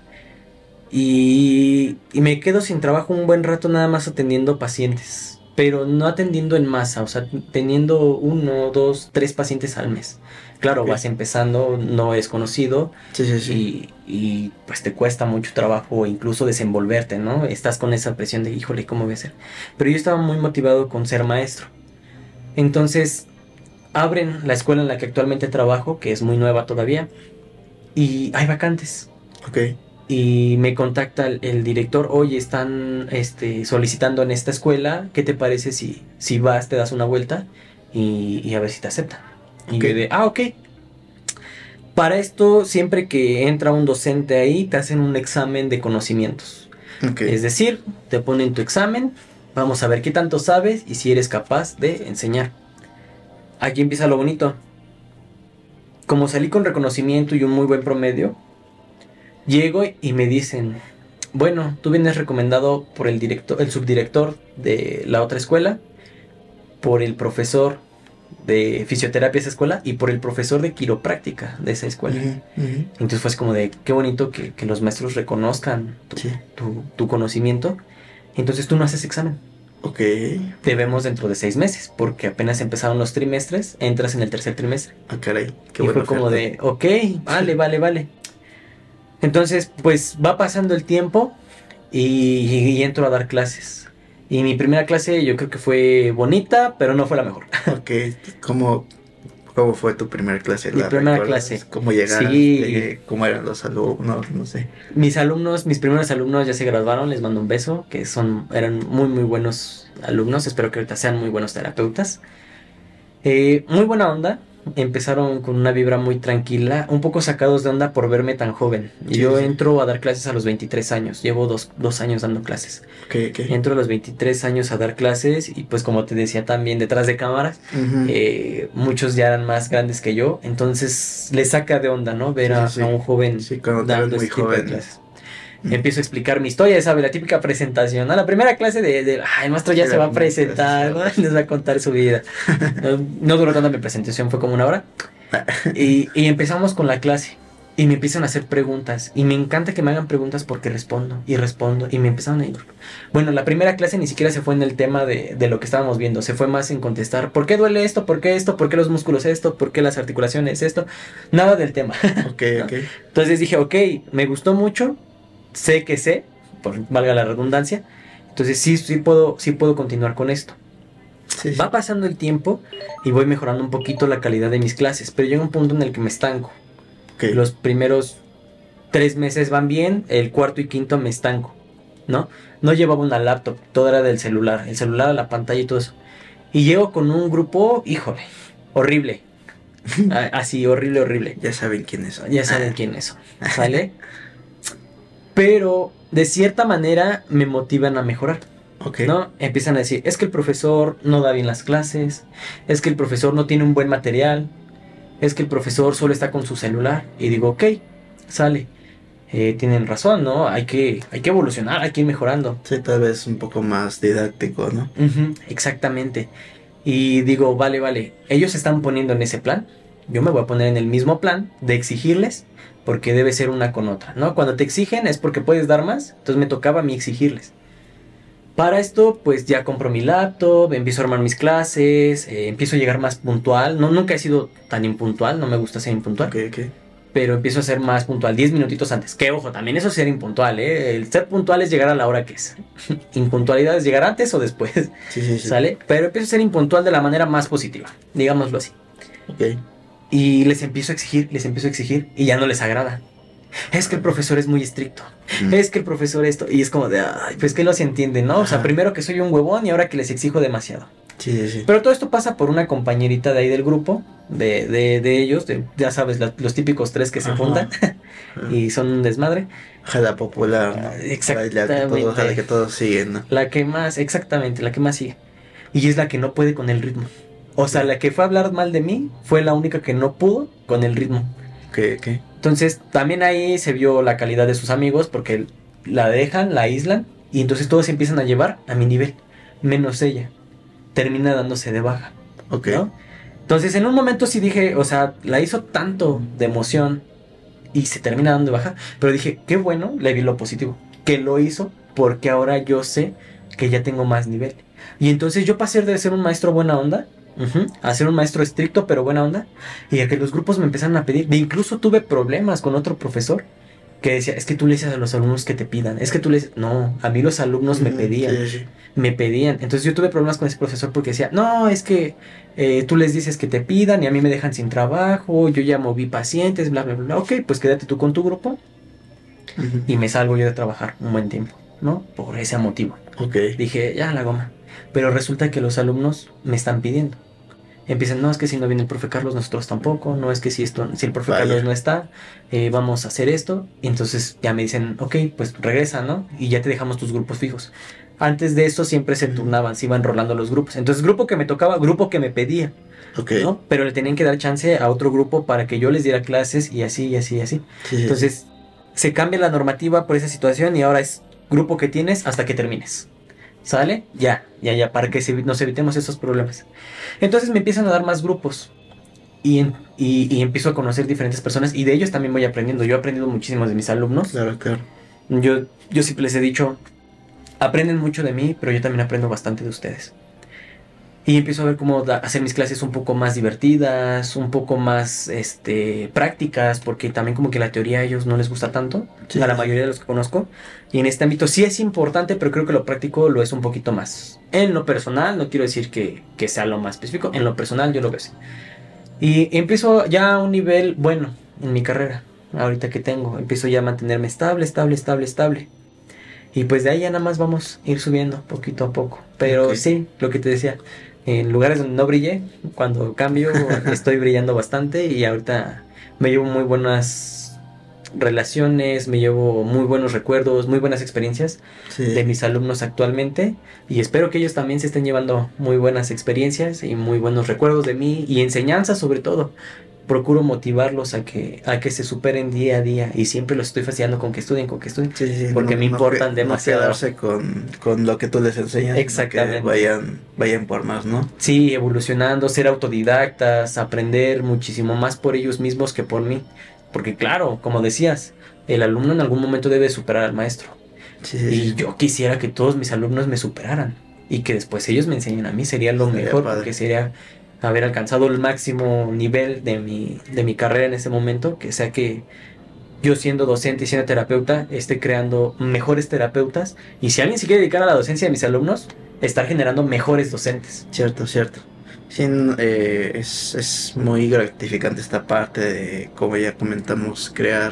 Y, y me quedo sin trabajo un buen rato nada más atendiendo pacientes pero no atendiendo en masa, o sea, teniendo uno, dos, tres pacientes al mes. Claro, vas empezando, no es conocido sí, sí, sí. Y, y, pues te cuesta mucho trabajo incluso desenvolverte, ¿no? Estás con esa presión de, híjole, ¿cómo voy a ser? Pero yo estaba muy motivado con ser maestro. Entonces, abren la escuela en la que actualmente trabajo, que es muy nueva todavía, y hay vacantes. Ok. Y me contacta el, director, oye, están este, solicitando en esta escuela, ¿qué te parece si, si vas, te das una vuelta y, y a ver si te aceptan? Y yo de, ah, ok. Para esto, siempre que entra un docente ahí, te hacen un examen de conocimientos. Es decir, te ponen tu examen, vamos a ver qué tanto sabes y si eres capaz de enseñar. Aquí empieza lo bonito. Como salí con reconocimiento y un muy buen promedio, llego y me dicen, bueno, tú vienes recomendado por el director, el subdirector de la otra escuela, por el profesor de fisioterapia esa escuela y por el profesor de quiropráctica de esa escuela. Entonces fue así como de qué bonito que, los maestros reconozcan tu, conocimiento. Entonces tú no haces examen. Ok. Te vemos dentro de seis meses, porque apenas empezaron los trimestres, entras en el tercer trimestre. Ah, caray. Qué y fue como de, ok, vale, vale, vale. Entonces, pues va pasando el tiempo y entro a dar clases. Y mi primera clase yo creo que fue bonita, pero no fue la mejor. Ok, ¿cómo, cómo fue tu primera clase? Mi primera clase. ¿Cómo llegaron? Sí. ¿Cómo eran los alumnos? No sé. Mis alumnos, mis primeros alumnos ya se graduaron, les mando un beso, que son, eran muy, muy buenos alumnos. Espero que ahorita sean muy buenos terapeutas. Eh, muy buena onda empezaron con una vibra muy tranquila, un poco sacados de onda por verme tan joven. yo entro a dar clases a los 23 años, llevo dos, años dando clases. Entro a los 23 años a dar clases y pues como te decía también detrás de cámaras, eh, muchos ya eran más grandes que yo, entonces le saca de onda, ¿no? Ver a, un joven dando este joven. clases empiezo a explicar mi historia, ¿sabes? La típica presentación, ¿no? La primera clase de, de ay, el maestro ya se va a presentar, ¿no? Les va a contar su vida. No, duró tanto mi presentación, fue como una hora. Y, y, empezamos con la clase. Y me empiezan a hacer preguntas. Y me encanta que me hagan preguntas porque respondo y respondo. Y me empezaron a ir. Bueno, la primera clase ni siquiera se fue en el tema de, de, lo que estábamos viendo. Se fue más en contestar: ¿por qué duele esto? ¿Por qué esto? ¿Por qué los músculos esto? ¿Por qué las articulaciones esto? Nada del tema. Ok, ok. Entonces dije: Ok, me gustó mucho sé que sé, por valga la redundancia, entonces sí, sí, puedo, sí puedo continuar con esto. Va pasando el tiempo y voy mejorando un poquito la calidad de mis clases, pero llega un punto en el que me estanco. Los primeros tres meses van bien, el cuarto y quinto me estanco, ¿no? No llevaba una laptop, todo era del celular, el celular, la pantalla y todo eso. Y llego con un grupo, híjole, horrible. Así, horrible, horrible. Ya saben quiénes son. Ya saben quiénes son. ¿Sale? pero de cierta manera me motivan a mejorar. ¿No? Empiezan a decir, es que el profesor no da bien las clases, es que el profesor no tiene un buen material, es que el profesor solo está con su celular. Y digo, ok, sale. Eh, tienen razón, ¿no? Hay que, hay que evolucionar, hay que ir mejorando. Sí, tal vez un poco más didáctico, ¿no? exactamente. Y digo, vale, vale, ellos se están poniendo en ese plan, yo me voy a poner en el mismo plan de exigirles porque debe ser una con otra, ¿no? Cuando te exigen es porque puedes dar más, entonces me tocaba a mí exigirles. Para esto, pues ya compro mi laptop, empiezo a armar mis clases, eh, empiezo a llegar más puntual. No, nunca he sido tan impuntual, no me gusta ser impuntual. Pero empiezo a ser más puntual, 10 minutitos antes. Que ojo, también eso es ser impuntual, ¿eh? El ser puntual es llegar a la hora que es. Impuntualidad es llegar antes o después. Sí, sí, sí. ¿Sale? Pero empiezo a ser impuntual de la manera más positiva, digámoslo así. Ok. Y les empiezo a exigir, les empiezo a exigir y ya no les agrada. Es que el profesor es muy estricto. Es que el profesor esto. Y es como de, ay, pues que no se entiende, ¿no? O sea, primero que soy un huevón y ahora que les exijo demasiado. Sí, sí, sí. Pero todo esto pasa por una compañerita de ahí del grupo, de, de, de ellos, de, ya sabes, los típicos tres que se juntan y son un desmadre. La popular, Exactamente. La que todos siguen, ¿no? La que más, exactamente, la que más sigue. Y es la que no puede con el ritmo. O sea, la que fue a hablar mal de mí fue la única que no pudo con el ritmo. ¿Qué? ¿Qué? Entonces, también ahí se vio la calidad de sus amigos porque la dejan, la aíslan y entonces todos se empiezan a llevar a mi nivel, menos ella. Termina dándose de baja. Ok. Entonces, en un momento sí dije, o sea, la hizo tanto de emoción y se termina dando de baja, pero dije, qué bueno, le vi lo positivo, que lo hizo porque ahora yo sé que ya tengo más nivel. Y entonces yo pasé de ser un maestro buena onda a ser un maestro estricto pero buena onda. Y a que los grupos me empezaron a pedir. incluso tuve problemas con otro profesor que decía, es que tú le dices a los alumnos que te pidan. Es que tú les... No, a mí los alumnos me pedían. Me pedían. Entonces yo tuve problemas con ese profesor porque decía, no, es que eh, tú les dices que te pidan y a mí me dejan sin trabajo, yo ya moví pacientes, bla, bla, bla. Ok, pues quédate tú con tu grupo y me salgo yo de trabajar un buen tiempo, ¿no? Por ese motivo. Ok. Dije, ya la goma. Pero resulta que los alumnos me están pidiendo. Empiezan, no es que si no viene el profe Carlos, nosotros tampoco, no es que si, esto, si el profe Carlos no está, eh, vamos a hacer esto. Y entonces ya me dicen, ok, pues regresa, ¿no? Y ya te dejamos tus grupos fijos. Antes de eso siempre se turnaban, se iban rolando los grupos. Entonces, grupo que me tocaba, grupo que me pedía. Okay. ¿no? Pero le tenían que dar chance a otro grupo para que yo les diera clases y así, y así, y así. Entonces, se cambia la normativa por esa situación y ahora es grupo que tienes hasta que termines. ¿Sale? Ya, ya, ya, para que nos evitemos esos problemas. Entonces me empiezan a dar más grupos. Y, y, empiezo a conocer diferentes personas y de ellos también voy aprendiendo. Yo he aprendido muchísimo de mis alumnos. Claro, claro. Yo, yo siempre les he dicho, aprenden mucho de mí, pero yo también aprendo bastante de ustedes. Y empiezo a ver cómo hacer mis clases un poco más divertidas, un poco más este, prácticas, porque también como que la teoría a ellos no les gusta tanto, a la mayoría de los que conozco. Y en este ámbito sí es importante, pero creo que lo práctico lo es un poquito más. En lo personal, no quiero decir que, que sea lo más específico, en lo personal yo lo veo así. Y empiezo ya a un nivel bueno en mi carrera, ahorita que tengo. Empiezo ya a mantenerme estable, estable, estable, estable. Y pues de ahí ya nada más vamos a ir subiendo poquito a poco. Pero sí, lo que te decía, en lugares donde no brillé, cuando cambio estoy brillando bastante y ahorita me llevo muy buenas relaciones, me llevo muy buenos recuerdos, muy buenas experiencias de mis alumnos actualmente. Y espero que ellos también se estén llevando muy buenas experiencias y muy buenos recuerdos de mí y enseñanza sobre todo procuro motivarlos a que, a que se superen día a día y siempre los estoy fastidiando con que estudien, con que estudien, porque me importan demasiado. quedarse con, con, lo que tú les enseñas, exactamente, que vayan, vayan por más, ¿no? Sí, evolucionando, ser autodidactas, aprender muchísimo más por ellos mismos que por mí, porque claro, como decías, el alumno en algún momento debe superar al maestro. y yo quisiera que todos mis alumnos me superaran y que después ellos me enseñen a mí, sería lo mejor, porque sería haber alcanzado el máximo nivel de mi, de mi carrera en ese momento, que sea que yo siendo docente y siendo terapeuta esté creando mejores terapeutas y si alguien se quiere dedicar a la docencia de mis alumnos, estar generando mejores docentes. Cierto, cierto. Sí, eh, es, es, muy gratificante esta parte de, como ya comentamos, crear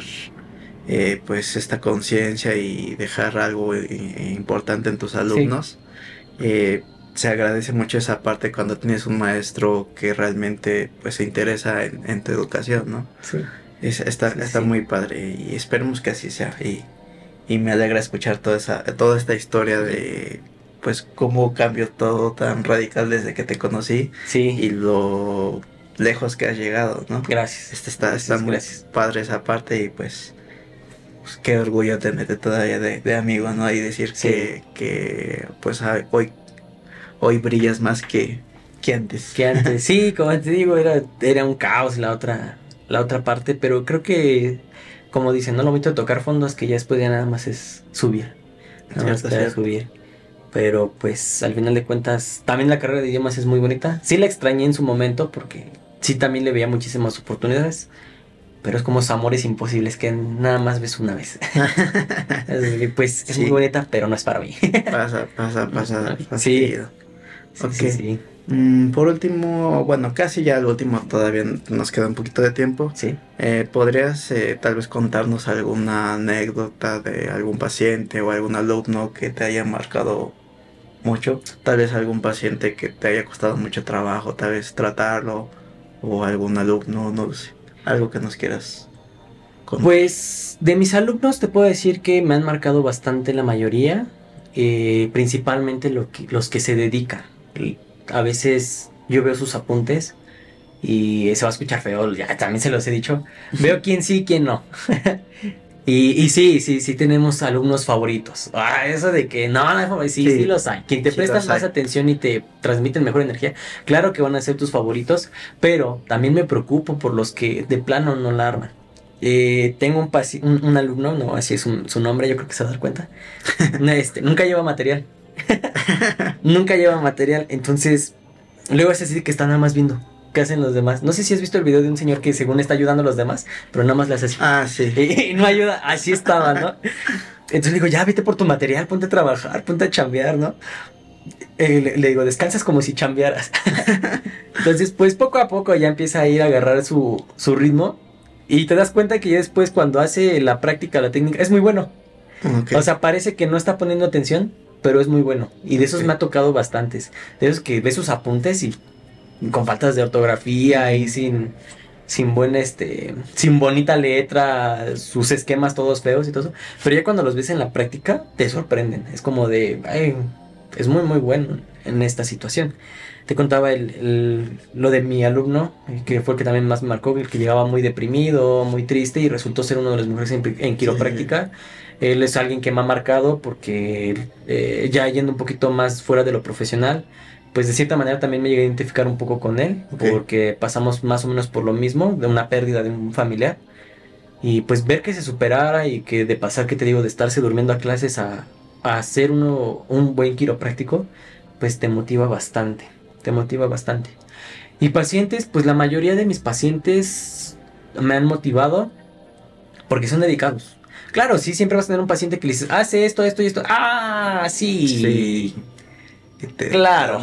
eh, pues esta conciencia y dejar algo eh, importante en tus alumnos se agradece mucho esa parte cuando tienes un maestro que realmente pues se interesa en, tu educación, ¿no? Sí. está, está muy padre y esperemos que así sea. Y, y, me alegra escuchar toda, esa, toda esta historia de pues cómo cambió todo tan radical desde que te conocí. Sí. Y lo lejos que has llegado, ¿no? Gracias. Este está, está muy padre esa parte y pues, pues, qué orgullo tenerte todavía de, de amigo, ¿no? Y decir que, que pues hoy hoy brillas más que, que antes. Que antes, sí, como te digo, era, era un caos la otra, la otra parte, pero creo que, como dicen, no lo bonito de tocar fondos que ya después ya nada más es subir. Nada más es subir. Pero pues al final de cuentas, también la carrera de idiomas es muy bonita. Sí la extrañé en su momento porque sí también le veía muchísimas oportunidades. Pero es como esos amores imposibles que nada más ves una vez. pues es muy bonita, pero no es para mí. pasa, pasa, pasa. Sí. Sí, sí, mm, por último, bueno, casi ya el último, todavía nos queda un poquito de tiempo. Sí. Eh, ¿Podrías eh, tal vez contarnos alguna anécdota de algún paciente o algún alumno que te haya marcado mucho? Tal vez algún paciente que te haya costado mucho trabajo, tal vez tratarlo, o algún alumno, no sé, algo que nos quieras contar. Pues de mis alumnos te puedo decir que me han marcado bastante la mayoría, eh, principalmente los que se dedican a veces yo veo sus apuntes y se va a escuchar feo, ya también se los he dicho. Veo quién sí, quién no. y, y, sí, sí, sí tenemos alumnos favoritos. Ah, eso de que no, no sí, sí, los hay. Quien te presta más atención y te transmiten mejor energía, claro que van a ser tus favoritos, pero también me preocupo por los que de plano no la arman. Eh, tengo un, un, alumno, no, así es su nombre, yo creo que se va a dar cuenta. este, nunca lleva material. Nunca lleva material. Entonces, luego es así que está nada más viendo qué hacen los demás. No sé si has visto el video de un señor que según está ayudando a los demás, pero nada más le hace así. Ah, sí. Y, no ayuda. Así estaba, ¿no? Entonces le digo, ya vete por tu material, ponte a trabajar, ponte a chambear, ¿no? Eh, le, digo, descansas como si chambearas. Entonces, pues poco a poco ya empieza a ir a agarrar su, su ritmo. Y te das cuenta que ya después cuando hace la práctica, la técnica, es muy bueno. O sea, parece que no está poniendo atención, pero es muy bueno. Y de esos me ha tocado bastantes. De esos que ves sus apuntes y con faltas de ortografía y sin sin buen este sin bonita letra, sus esquemas todos feos y todo eso, pero ya cuando los ves en la práctica te sorprenden. Es como de, ay, es muy muy bueno en esta situación. Te contaba el, lo de mi alumno, que fue el que también más me marcó, el que llegaba muy deprimido, muy triste y resultó ser uno de los mejores en, quiropráctica. Él es alguien que me ha marcado porque eh, ya yendo un poquito más fuera de lo profesional, pues de cierta manera también me llegué a identificar un poco con él, porque pasamos más o menos por lo mismo, de una pérdida de un familiar. Y pues ver que se superara y que de pasar, que te digo, de estarse durmiendo a clases a, a ser uno, un buen quiropráctico, pues te motiva bastante, te motiva bastante. Y pacientes, pues la mayoría de mis pacientes me han motivado porque son dedicados. Claro, sí, siempre vas a tener un paciente que le dices, hace esto, esto y esto. Ah, sí. Sí. Claro.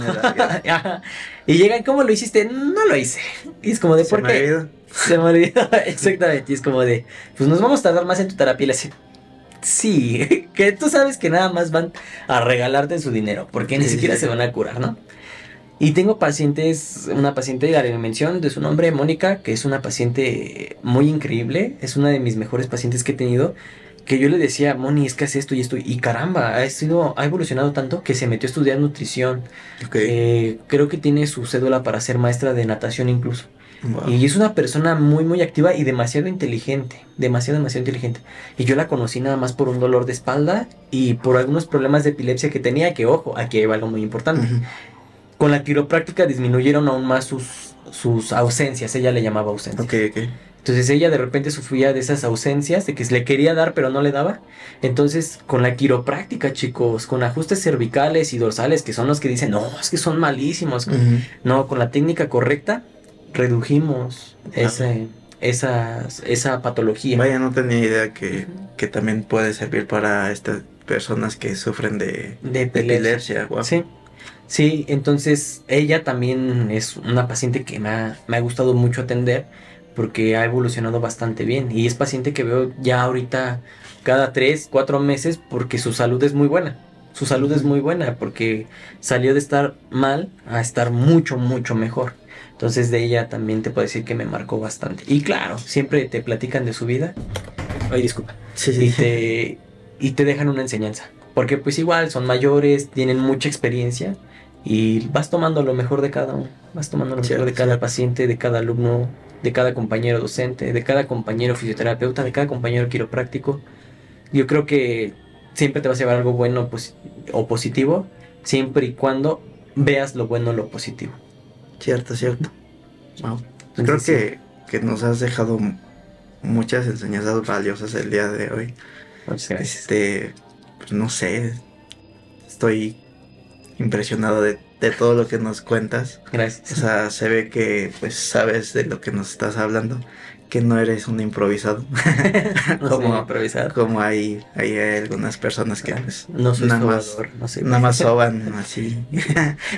y llegan, ¿cómo lo hiciste? No lo hice. Y es como de, ¿por qué? Se me olvidó. Exactamente. Y es como de, pues nos vamos a tardar más en tu terapia. Y le sí, que tú sabes que nada más van a regalarte su dinero, porque ni siquiera se van a curar, ¿no? Y tengo pacientes, una paciente de la mención de su nombre, Mónica, que es una paciente muy increíble, es una de mis mejores pacientes que he tenido, que yo le decía, Moni, es que hace esto y esto, y caramba, ha, sido, ha evolucionado tanto que se metió a estudiar nutrición. Eh, creo que tiene su cédula para ser maestra de natación incluso. Y es una persona muy, muy activa y demasiado inteligente. Demasiado, demasiado inteligente. Y yo la conocí nada más por un dolor de espalda y por algunos problemas de epilepsia que tenía, que ojo, aquí hay algo muy importante. Con la quiropráctica disminuyeron aún más sus, sus ausencias. Ella le llamaba ausencias. Entonces ella de repente sufría de esas ausencias, de que le quería dar pero no le daba. Entonces con la quiropráctica, chicos, con ajustes cervicales y dorsales, que son los que dicen, no, es que son malísimos. No, con la técnica correcta, redujimos ese, esa, esa patología. Vaya, no tenía idea que, que también puede servir para estas personas que sufren de, de epilepsia. Sí. Sí, entonces ella también es una paciente que me ha, me ha gustado mucho atender porque ha evolucionado bastante bien y es paciente que veo ya ahorita cada tres, cuatro meses porque su salud es muy buena. Su salud es muy buena porque salió de estar mal a estar mucho, mucho mejor. Entonces de ella también te puedo decir que me marcó bastante. Y claro, siempre te platican de su vida. Ay, disculpa. Sí, sí. Y, te, y te dejan una enseñanza. Porque pues igual son mayores, tienen mucha experiencia y vas tomando lo mejor de cada uno. Vas tomando lo mejor de cada paciente, de cada alumno, de cada compañero docente, de cada compañero fisioterapeuta, de cada compañero quiropráctico. Yo creo que siempre te vas a llevar algo bueno o positivo, siempre y cuando veas lo bueno o lo positivo. Cierto, cierto. Wow. Creo que, que, nos has dejado muchas enseñanzas valiosas el día de hoy. Muchas gracias. Este, pues no sé, estoy impresionado de, de, todo lo que nos cuentas. Gracias. O sea, se ve que pues sabes de lo que nos estás hablando que no eres un improvisado. como, improvisado. Como hay, hay algunas personas que pues, no soy nada, más, nada más soban así.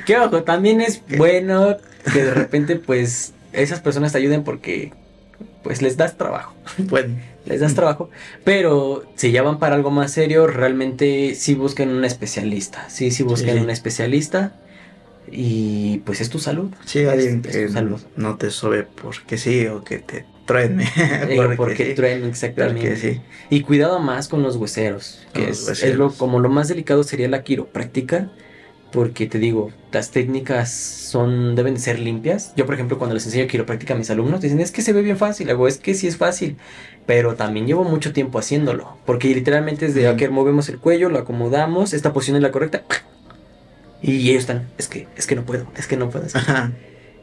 que ojo, también es bueno que de repente pues esas personas te ayuden porque pues les das trabajo. Bueno. Les das trabajo. Pero si ya van para algo más serio, realmente sí busquen un especialista. Sí, sí busquen un especialista. Y pues es tu salud. Sí, alguien que no te sobe porque sí o que te truene. porque, truene, exactamente. Y cuidado más con los hueseros, que es, lo, como lo más delicado sería la quiropráctica, porque te digo, las técnicas son deben de ser limpias. Yo, por ejemplo, cuando les enseño quiropráctica a mis alumnos, dicen, es que se ve bien fácil, hago, es que sí es fácil, pero también llevo mucho tiempo haciéndolo, porque literalmente es de, movemos el cuello, lo acomodamos, esta posición es la correcta, y ellos están, es que, es que no puedo, es que no puedo.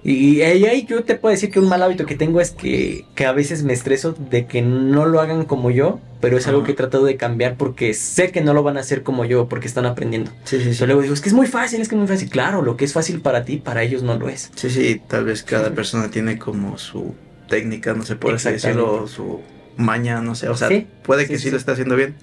Y ahí yo te puedo decir que un mal hábito que tengo es que, a veces me estreso de que no lo hagan como yo, pero es algo que he tratado de cambiar porque sé que no lo van a hacer como yo, porque están aprendiendo. Sí, sí, sí. luego digo, es que es muy fácil, es que es muy fácil. Claro, lo que es fácil para ti, para ellos no lo es. Sí, sí, tal vez cada persona tiene como su técnica, no sé, por así decirlo, su maña, no sé, o sea, puede que sí, lo esté haciendo bien,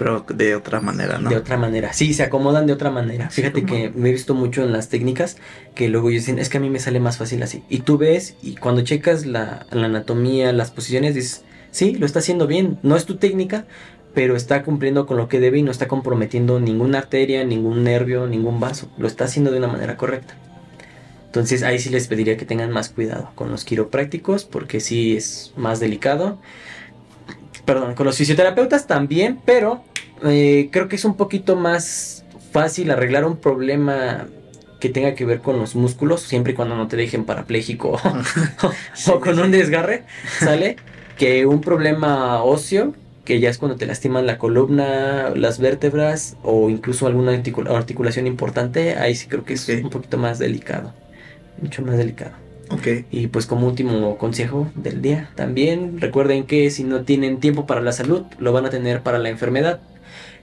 pero de otra manera, ¿no? De otra manera, sí, se acomodan de otra manera. Fíjate que me he visto mucho en las técnicas que luego dicen, es que a mí me sale más fácil así. Y tú ves y cuando checas la, anatomía, las posiciones, dices, sí, lo está haciendo bien, no es tu técnica, pero está cumpliendo con lo que debe y no está comprometiendo ninguna arteria, ningún nervio, ningún vaso. Lo está haciendo de una manera correcta. Entonces ahí sí les pediría que tengan más cuidado con los quiroprácticos porque sí es más delicado. Perdón, con los fisioterapeutas también, pero eh, creo que es un poquito más fácil arreglar un problema que tenga que ver con los músculos, siempre y cuando no te dejen parapléjico o, con un desgarre, ¿sale? que un problema óseo que ya es cuando te lastiman la columna, las vértebras o incluso alguna articulación importante, ahí sí creo que es un poquito más delicado, mucho más delicado. Okay. Y pues como último consejo del día, también recuerden que si no tienen tiempo para la salud, lo van a tener para la enfermedad.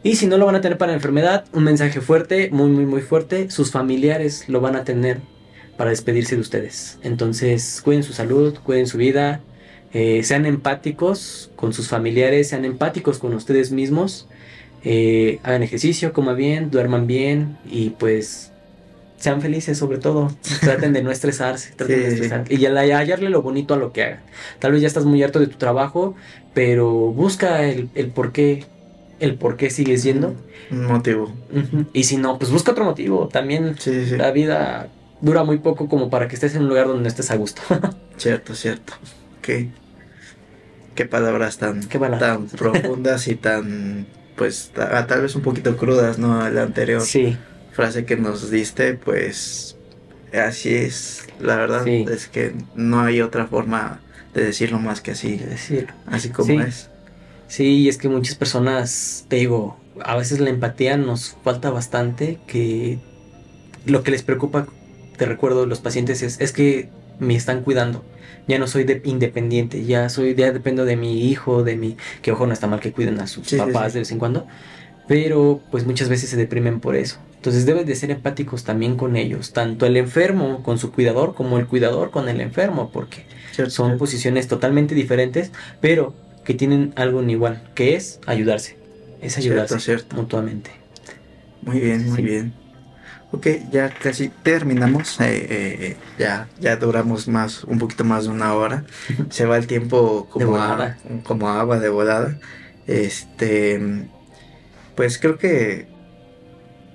Y si no lo van a tener para la enfermedad, un mensaje fuerte, muy, muy, muy fuerte, sus familiares lo van a tener para despedirse de ustedes. Entonces, cuiden su salud, cuiden su vida, eh, sean empáticos con sus familiares, sean empáticos con ustedes mismos, eh, hagan ejercicio, coman bien, duerman bien y pues sean felices sobre todo. Traten de no estresarse, traten de estresarse. Y hallarle lo bonito a lo que hagan. Tal vez ya estás muy harto de tu trabajo, pero busca el, el por qué el por qué sigues yendo. Un motivo. Y si no, pues busca otro motivo. También la vida dura muy poco como para que estés en un lugar donde no estés a gusto. cierto, cierto. Qué, qué palabras tan, tan profundas y tan, pues, tal vez un poquito crudas, ¿no? La anterior frase que nos diste, pues, así es. La verdad es que no hay otra forma de decirlo más que así. decirlo. Así como es. Sí, es que muchas personas, te digo, a veces la empatía nos falta bastante, que lo que les preocupa, te recuerdo, los pacientes es, es que me están cuidando. Ya no soy de independiente, ya soy, ya dependo de mi hijo, de mi, que ojo no está mal que cuiden a sus papás de vez en cuando, pero pues muchas veces se deprimen por eso. Entonces deben de ser empáticos también con ellos, tanto el enfermo con su cuidador como el cuidador con el enfermo, porque son posiciones totalmente diferentes, pero que tienen algo en igual, que es ayudarse. Es ayudarse mutuamente. Muy bien, muy bien. Ok, ya casi terminamos. Eh, eh, ya, ya duramos más, un poquito más de una hora. Se va el tiempo como, como agua de volada. Este, pues creo que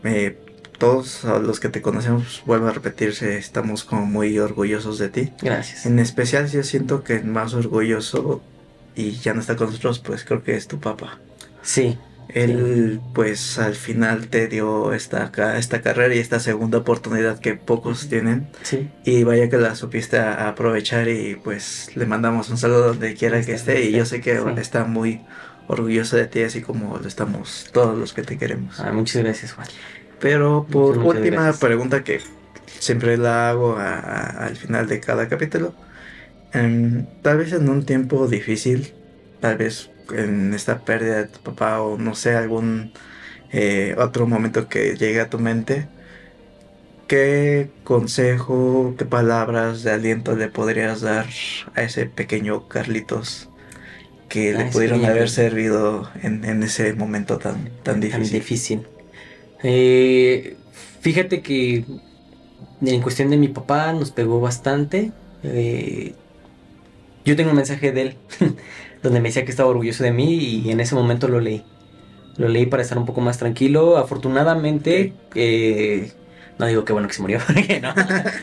eh, todos los que te conocemos, vuelvo a repetirse, estamos como muy orgullosos de ti. Gracias. En especial yo siento que más orgulloso y ya no está con nosotros, pues creo que es tu papá. Sí. Él, pues al final te dio esta, esta carrera y esta segunda oportunidad que pocos tienen. Sí. Y vaya que la supiste aprovechar y pues le mandamos un saludo donde quiera que esté. Y yo sé que está muy orgulloso de ti, así como lo estamos todos los que te queremos. Ah, muchas gracias, Juan. Pero por última pregunta que siempre la hago al final de cada capítulo tal vez en un tiempo difícil, tal vez en esta pérdida de tu papá o no sé, algún eh, otro momento que llegue a tu mente, ¿qué consejo, qué palabras de aliento le podrías dar a ese pequeño Carlitos que le pudieron haber servido en, ese momento tan, tan difícil? Tan difícil. Eh, fíjate que en cuestión de mi papá nos pegó bastante. Eh, yo tengo un mensaje de él donde me decía que estaba orgulloso de mí y en ese momento lo leí. Lo leí para estar un poco más tranquilo. Afortunadamente, eh, no digo que bueno que se murió, no.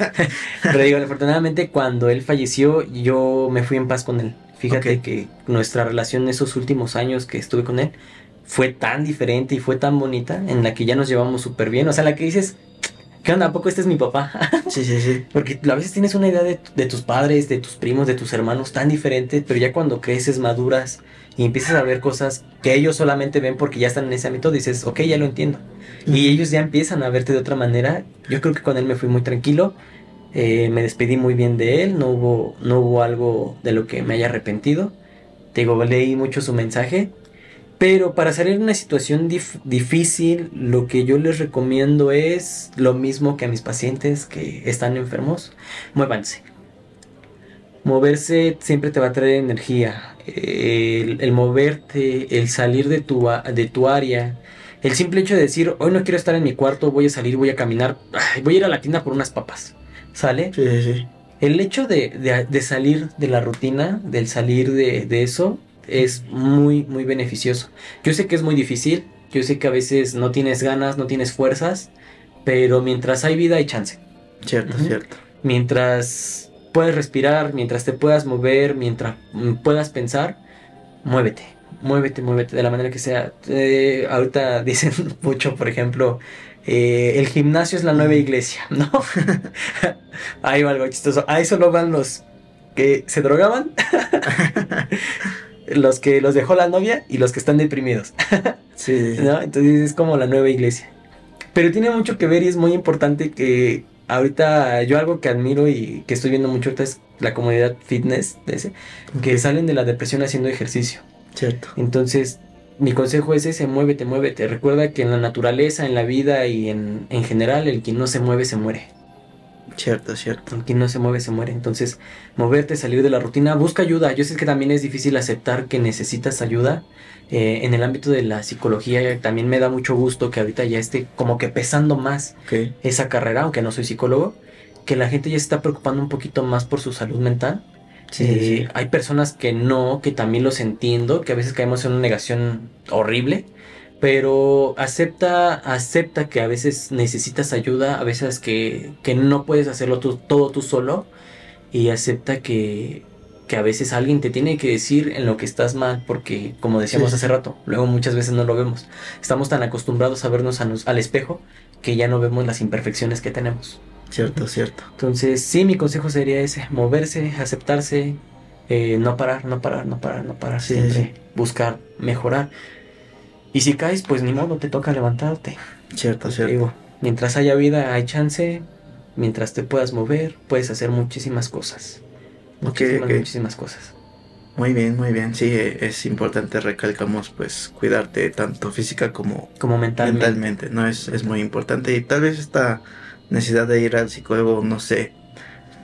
Pero digo, afortunadamente cuando él falleció yo me fui en paz con él. Fíjate que nuestra relación en esos últimos años que estuve con él fue tan diferente y fue tan bonita en la que ya nos llevamos súper bien. O sea, la que dices, ¿qué onda? ¿A poco este es mi papá? sí, sí, sí. Porque a veces tienes una idea de, tus padres, de tus primos, de tus hermanos tan diferente, pero ya cuando creces, maduras y empiezas a ver cosas que ellos solamente ven porque ya están en ese ámbito, dices, ok, ya lo entiendo. Y ellos ya empiezan a verte de otra manera. Yo creo que con él me fui muy tranquilo. Eh, me despedí muy bien de él, no hubo, no hubo algo de lo que me haya arrepentido. Te digo, leí mucho su mensaje pero para salir de una situación difícil, lo que yo les recomiendo es lo mismo que a mis pacientes que están enfermos, muévanse. Moverse siempre te va a traer energía. El, moverte, el salir de tu, de tu área, el simple hecho de decir, hoy no quiero estar en mi cuarto, voy a salir, voy a caminar, voy a ir a la tienda por unas papas. ¿Sale? Sí, sí, sí. El hecho de, salir de la rutina, del salir de, de eso, es muy, muy beneficioso. Yo sé que es muy difícil, yo sé que a veces no tienes ganas, no tienes fuerzas, pero mientras hay vida hay chance. Cierto, cierto. Mientras puedes respirar, mientras te puedas mover, mientras puedas pensar, muévete, muévete, muévete de la manera que sea. Eh, ahorita dicen mucho, por ejemplo, eh, el gimnasio es la nueva iglesia, ¿no? Ahí va algo chistoso. Ahí solo van los que se drogaban los que los dejó la novia y los que están deprimidos. sí. ¿No? Entonces es como la nueva iglesia. Pero tiene mucho que ver y es muy importante que ahorita yo algo que admiro y que estoy viendo mucho ahorita es la comunidad fitness, de ese, que salen de la depresión haciendo ejercicio. Cierto. Entonces, mi consejo es ese, muévete, muévete. Recuerda que en la naturaleza, en la vida y en, en general, el que no se mueve, se muere. Cierto, cierto. Que no se mueve, se muere. Entonces, moverte, salir de la rutina, busca ayuda. Yo sé que también es difícil aceptar que necesitas ayuda. Eh, en el ámbito de la psicología también me da mucho gusto que ahorita ya esté como que pesando más esa carrera, aunque no soy psicólogo, que la gente ya se está preocupando un poquito más por su salud mental. Eh, hay personas que no, que también los entiendo, que a veces caemos en una negación horrible, pero acepta, acepta que a veces necesitas ayuda, a veces que, que no puedes hacerlo tú, todo tú solo, y acepta que, que a veces alguien te tiene que decir en lo que estás mal, porque como decíamos hace rato, luego muchas veces no lo vemos. Estamos tan acostumbrados a vernos al espejo que ya no vemos las imperfecciones que tenemos. Cierto, cierto. Entonces, sí, mi consejo sería ese, moverse, aceptarse, eh, no parar, no parar, no parar, no parar, siempre buscar mejorar. Y si caes, pues ni modo, te toca levantarte. Cierto, cierto. Digo, mientras haya vida, hay chance, mientras te puedas mover, puedes hacer muchísimas cosas. Muchísimas, muchísimas cosas. Muy bien, muy bien. Sí, es importante, recalcamos, pues, cuidarte tanto física como, como mentalmente. mentalmente. ¿no? Es, es muy importante. Y tal vez esta necesidad de ir al psicólogo, no sé,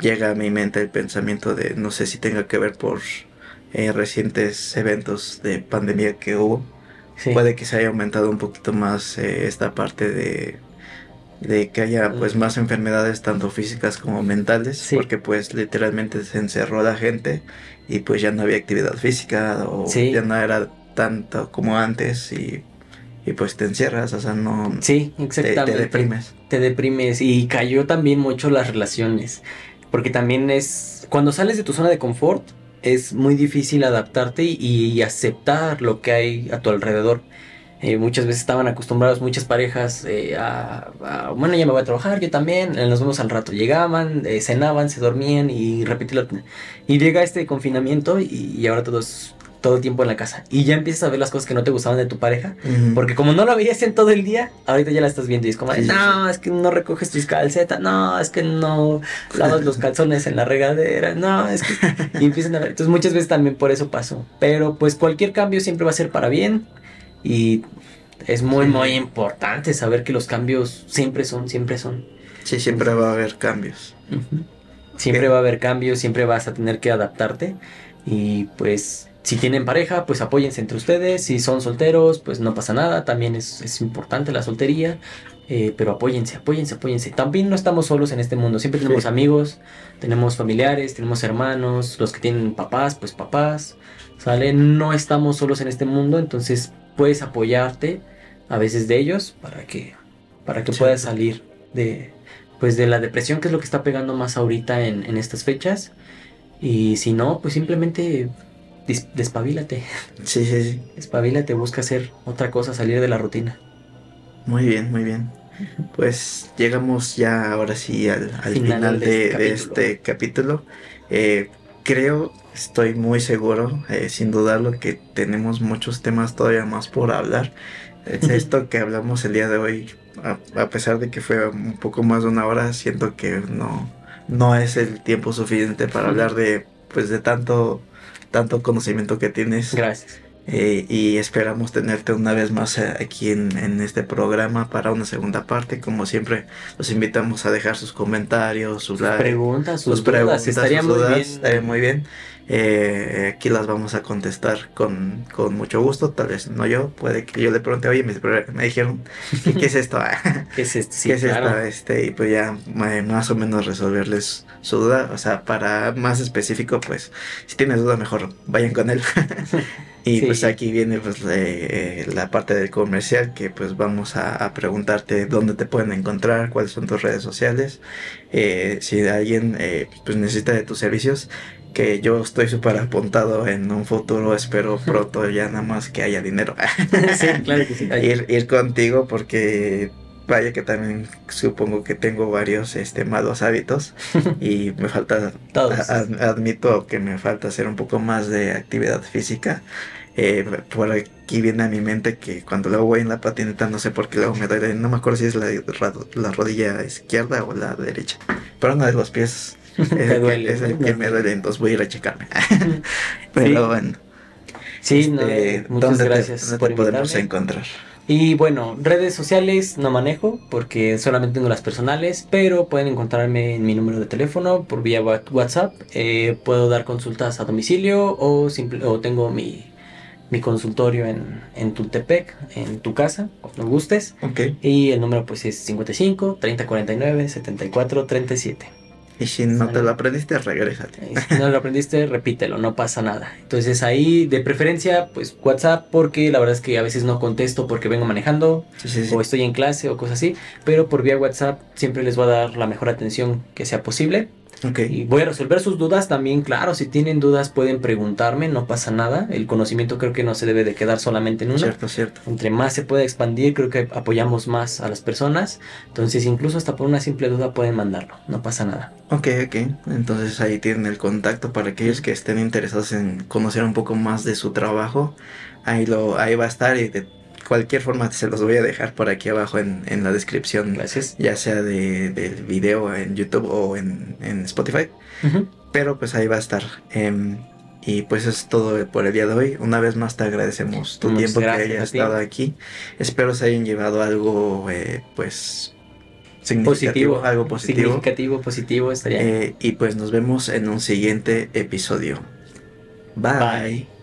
llega a mi mente el pensamiento de, no sé si tenga que ver por eh, recientes eventos de pandemia que hubo. Puede que se haya aumentado un poquito más eh, esta parte de de que haya pues más enfermedades tanto físicas como mentales porque pues literalmente se encerró la gente y pues ya no había actividad física o ya no era tanto como antes y, y, pues te encierras o sea no sí exactamente. te, deprimes. Te deprimes y cayó también mucho las relaciones porque también es cuando sales de tu zona de confort es muy difícil adaptarte y aceptar lo que hay a tu alrededor eh, muchas veces estaban acostumbrados muchas parejas eh, a, bueno, ya me voy a trabajar, yo también, eh, nos vemos al rato. Llegaban, cenaban, se dormían y repetían. Y llega este confinamiento y, ahora todos todo el tiempo en la casa. Y ya empiezas a ver las cosas que no te gustaban de tu pareja. Porque como no lo veías en todo el día, ahorita ya la estás viendo y es como, no, es que no recoges tus calcetas, no, es que no lavas los calzones en la regadera, no, es que... Y empiezan a ver. Entonces muchas veces también por eso pasó. Pero pues cualquier cambio siempre va a ser para bien. Y es muy, muy importante saber que los cambios siempre son, siempre son. Sí, siempre va a haber cambios. Siempre va a haber cambios, siempre vas a tener que adaptarte. Y pues si tienen pareja, pues apóyense entre ustedes. Si son solteros, pues no pasa nada. También es, importante la soltería. Eh, pero apóyense, apóyense, apóyense. También no estamos solos en este mundo. Siempre tenemos amigos, tenemos familiares, tenemos hermanos. Los que tienen papás, pues papás. ¿Sale? No estamos solos en este mundo. Entonces puedes apoyarte a veces de ellos para que, para que puedas salir de, pues de la depresión, que es lo que está pegando más ahorita en, en estas fechas. Y si no, pues simplemente despabilate. Sí, sí, sí. Despabilate, busca hacer otra cosa, salir de la rutina. Muy bien, muy bien. Pues llegamos ya ahora sí al, final, de, este, este capítulo. Eh, creo Estoy muy seguro, eh, sin dudarlo, que tenemos muchos temas todavía más por hablar. Esto que hablamos el día de hoy, a, pesar de que fue un poco más de una hora, siento que no, no es el tiempo suficiente para hablar de, pues, de tanto, tanto conocimiento que tienes. Gracias. Eh, y esperamos tenerte una vez más eh, aquí en, en, este programa para una segunda parte. Como siempre, los invitamos a dejar sus comentarios, sus, preguntas, sus, preguntas. Estaría muy bien. Estaría muy bien. Eh, aquí las vamos a contestar con, con, mucho gusto, tal vez no yo, puede que yo le pregunte, oye, me, me dijeron, ¿qué es esto? ¿Qué es esto? ¿Qué es esto? Este, y pues ya más o menos resolverles su duda, o sea, para más específico, pues si tienes duda mejor vayan con él. y pues aquí viene pues eh, la parte del comercial que pues vamos a, preguntarte dónde te pueden encontrar, cuáles son tus redes sociales, eh, si alguien pues necesita de tus servicios que yo estoy súper apuntado en un futuro, espero pronto ya nada más que haya dinero. sí, claro que sí. Ir, ir contigo porque vaya que también supongo que tengo varios este, malos hábitos y me falta, admito que me falta hacer un poco más de actividad física. Eh, por aquí viene a mi mente que cuando luego voy en la patineta no sé por qué luego me duele, no me acuerdo si es la, la rodilla izquierda o la derecha, pero una de los pies es, duele, es el que me duele, entonces voy a ir a checarme. pero bueno. Sí, este, muchas gracias por podemos encontrar? Y bueno, redes sociales no manejo porque solamente tengo las personales, pero pueden encontrarme en mi número de teléfono por vía WhatsApp. Eh, puedo dar consultas a domicilio o, simple, o tengo mi, mi consultorio en, en Tultepec, en tu casa, cuando gustes. Okay. Y el número pues es 55 3049 74 37. Y si no te lo aprendiste, regrésate. si no lo aprendiste, repítelo, no pasa nada. Entonces ahí, de preferencia, pues WhatsApp, porque la verdad es que a veces no contesto porque vengo manejando, o estoy en clase o cosas así, pero por vía WhatsApp siempre les voy a dar la mejor atención que sea posible. Y voy a resolver sus dudas también, claro, si tienen dudas pueden preguntarme, no pasa nada. El conocimiento creo que no se debe de quedar solamente en uno. Cierto, cierto. Entre más se puede expandir, creo que apoyamos más a las personas. Entonces, incluso hasta por una simple duda pueden mandarlo, no pasa nada. Ok, ok. Entonces ahí tienen el contacto para aquellos que estén interesados en conocer un poco más de su trabajo. Ahí, lo, ahí va a estar y de cualquier forma se los voy a dejar por aquí abajo en, la descripción. Gracias. Ya sea de, del video en YouTube o en, Spotify. Pero pues ahí va a estar. Em, y pues es todo por el día de hoy. Una vez más te agradecemos tu tiempo que hayas estado aquí. Espero se hayan llevado algo eh, pues positivo, algo positivo. Significativo, positivo estaría. Eh, y pues nos vemos en un siguiente episodio. Bye.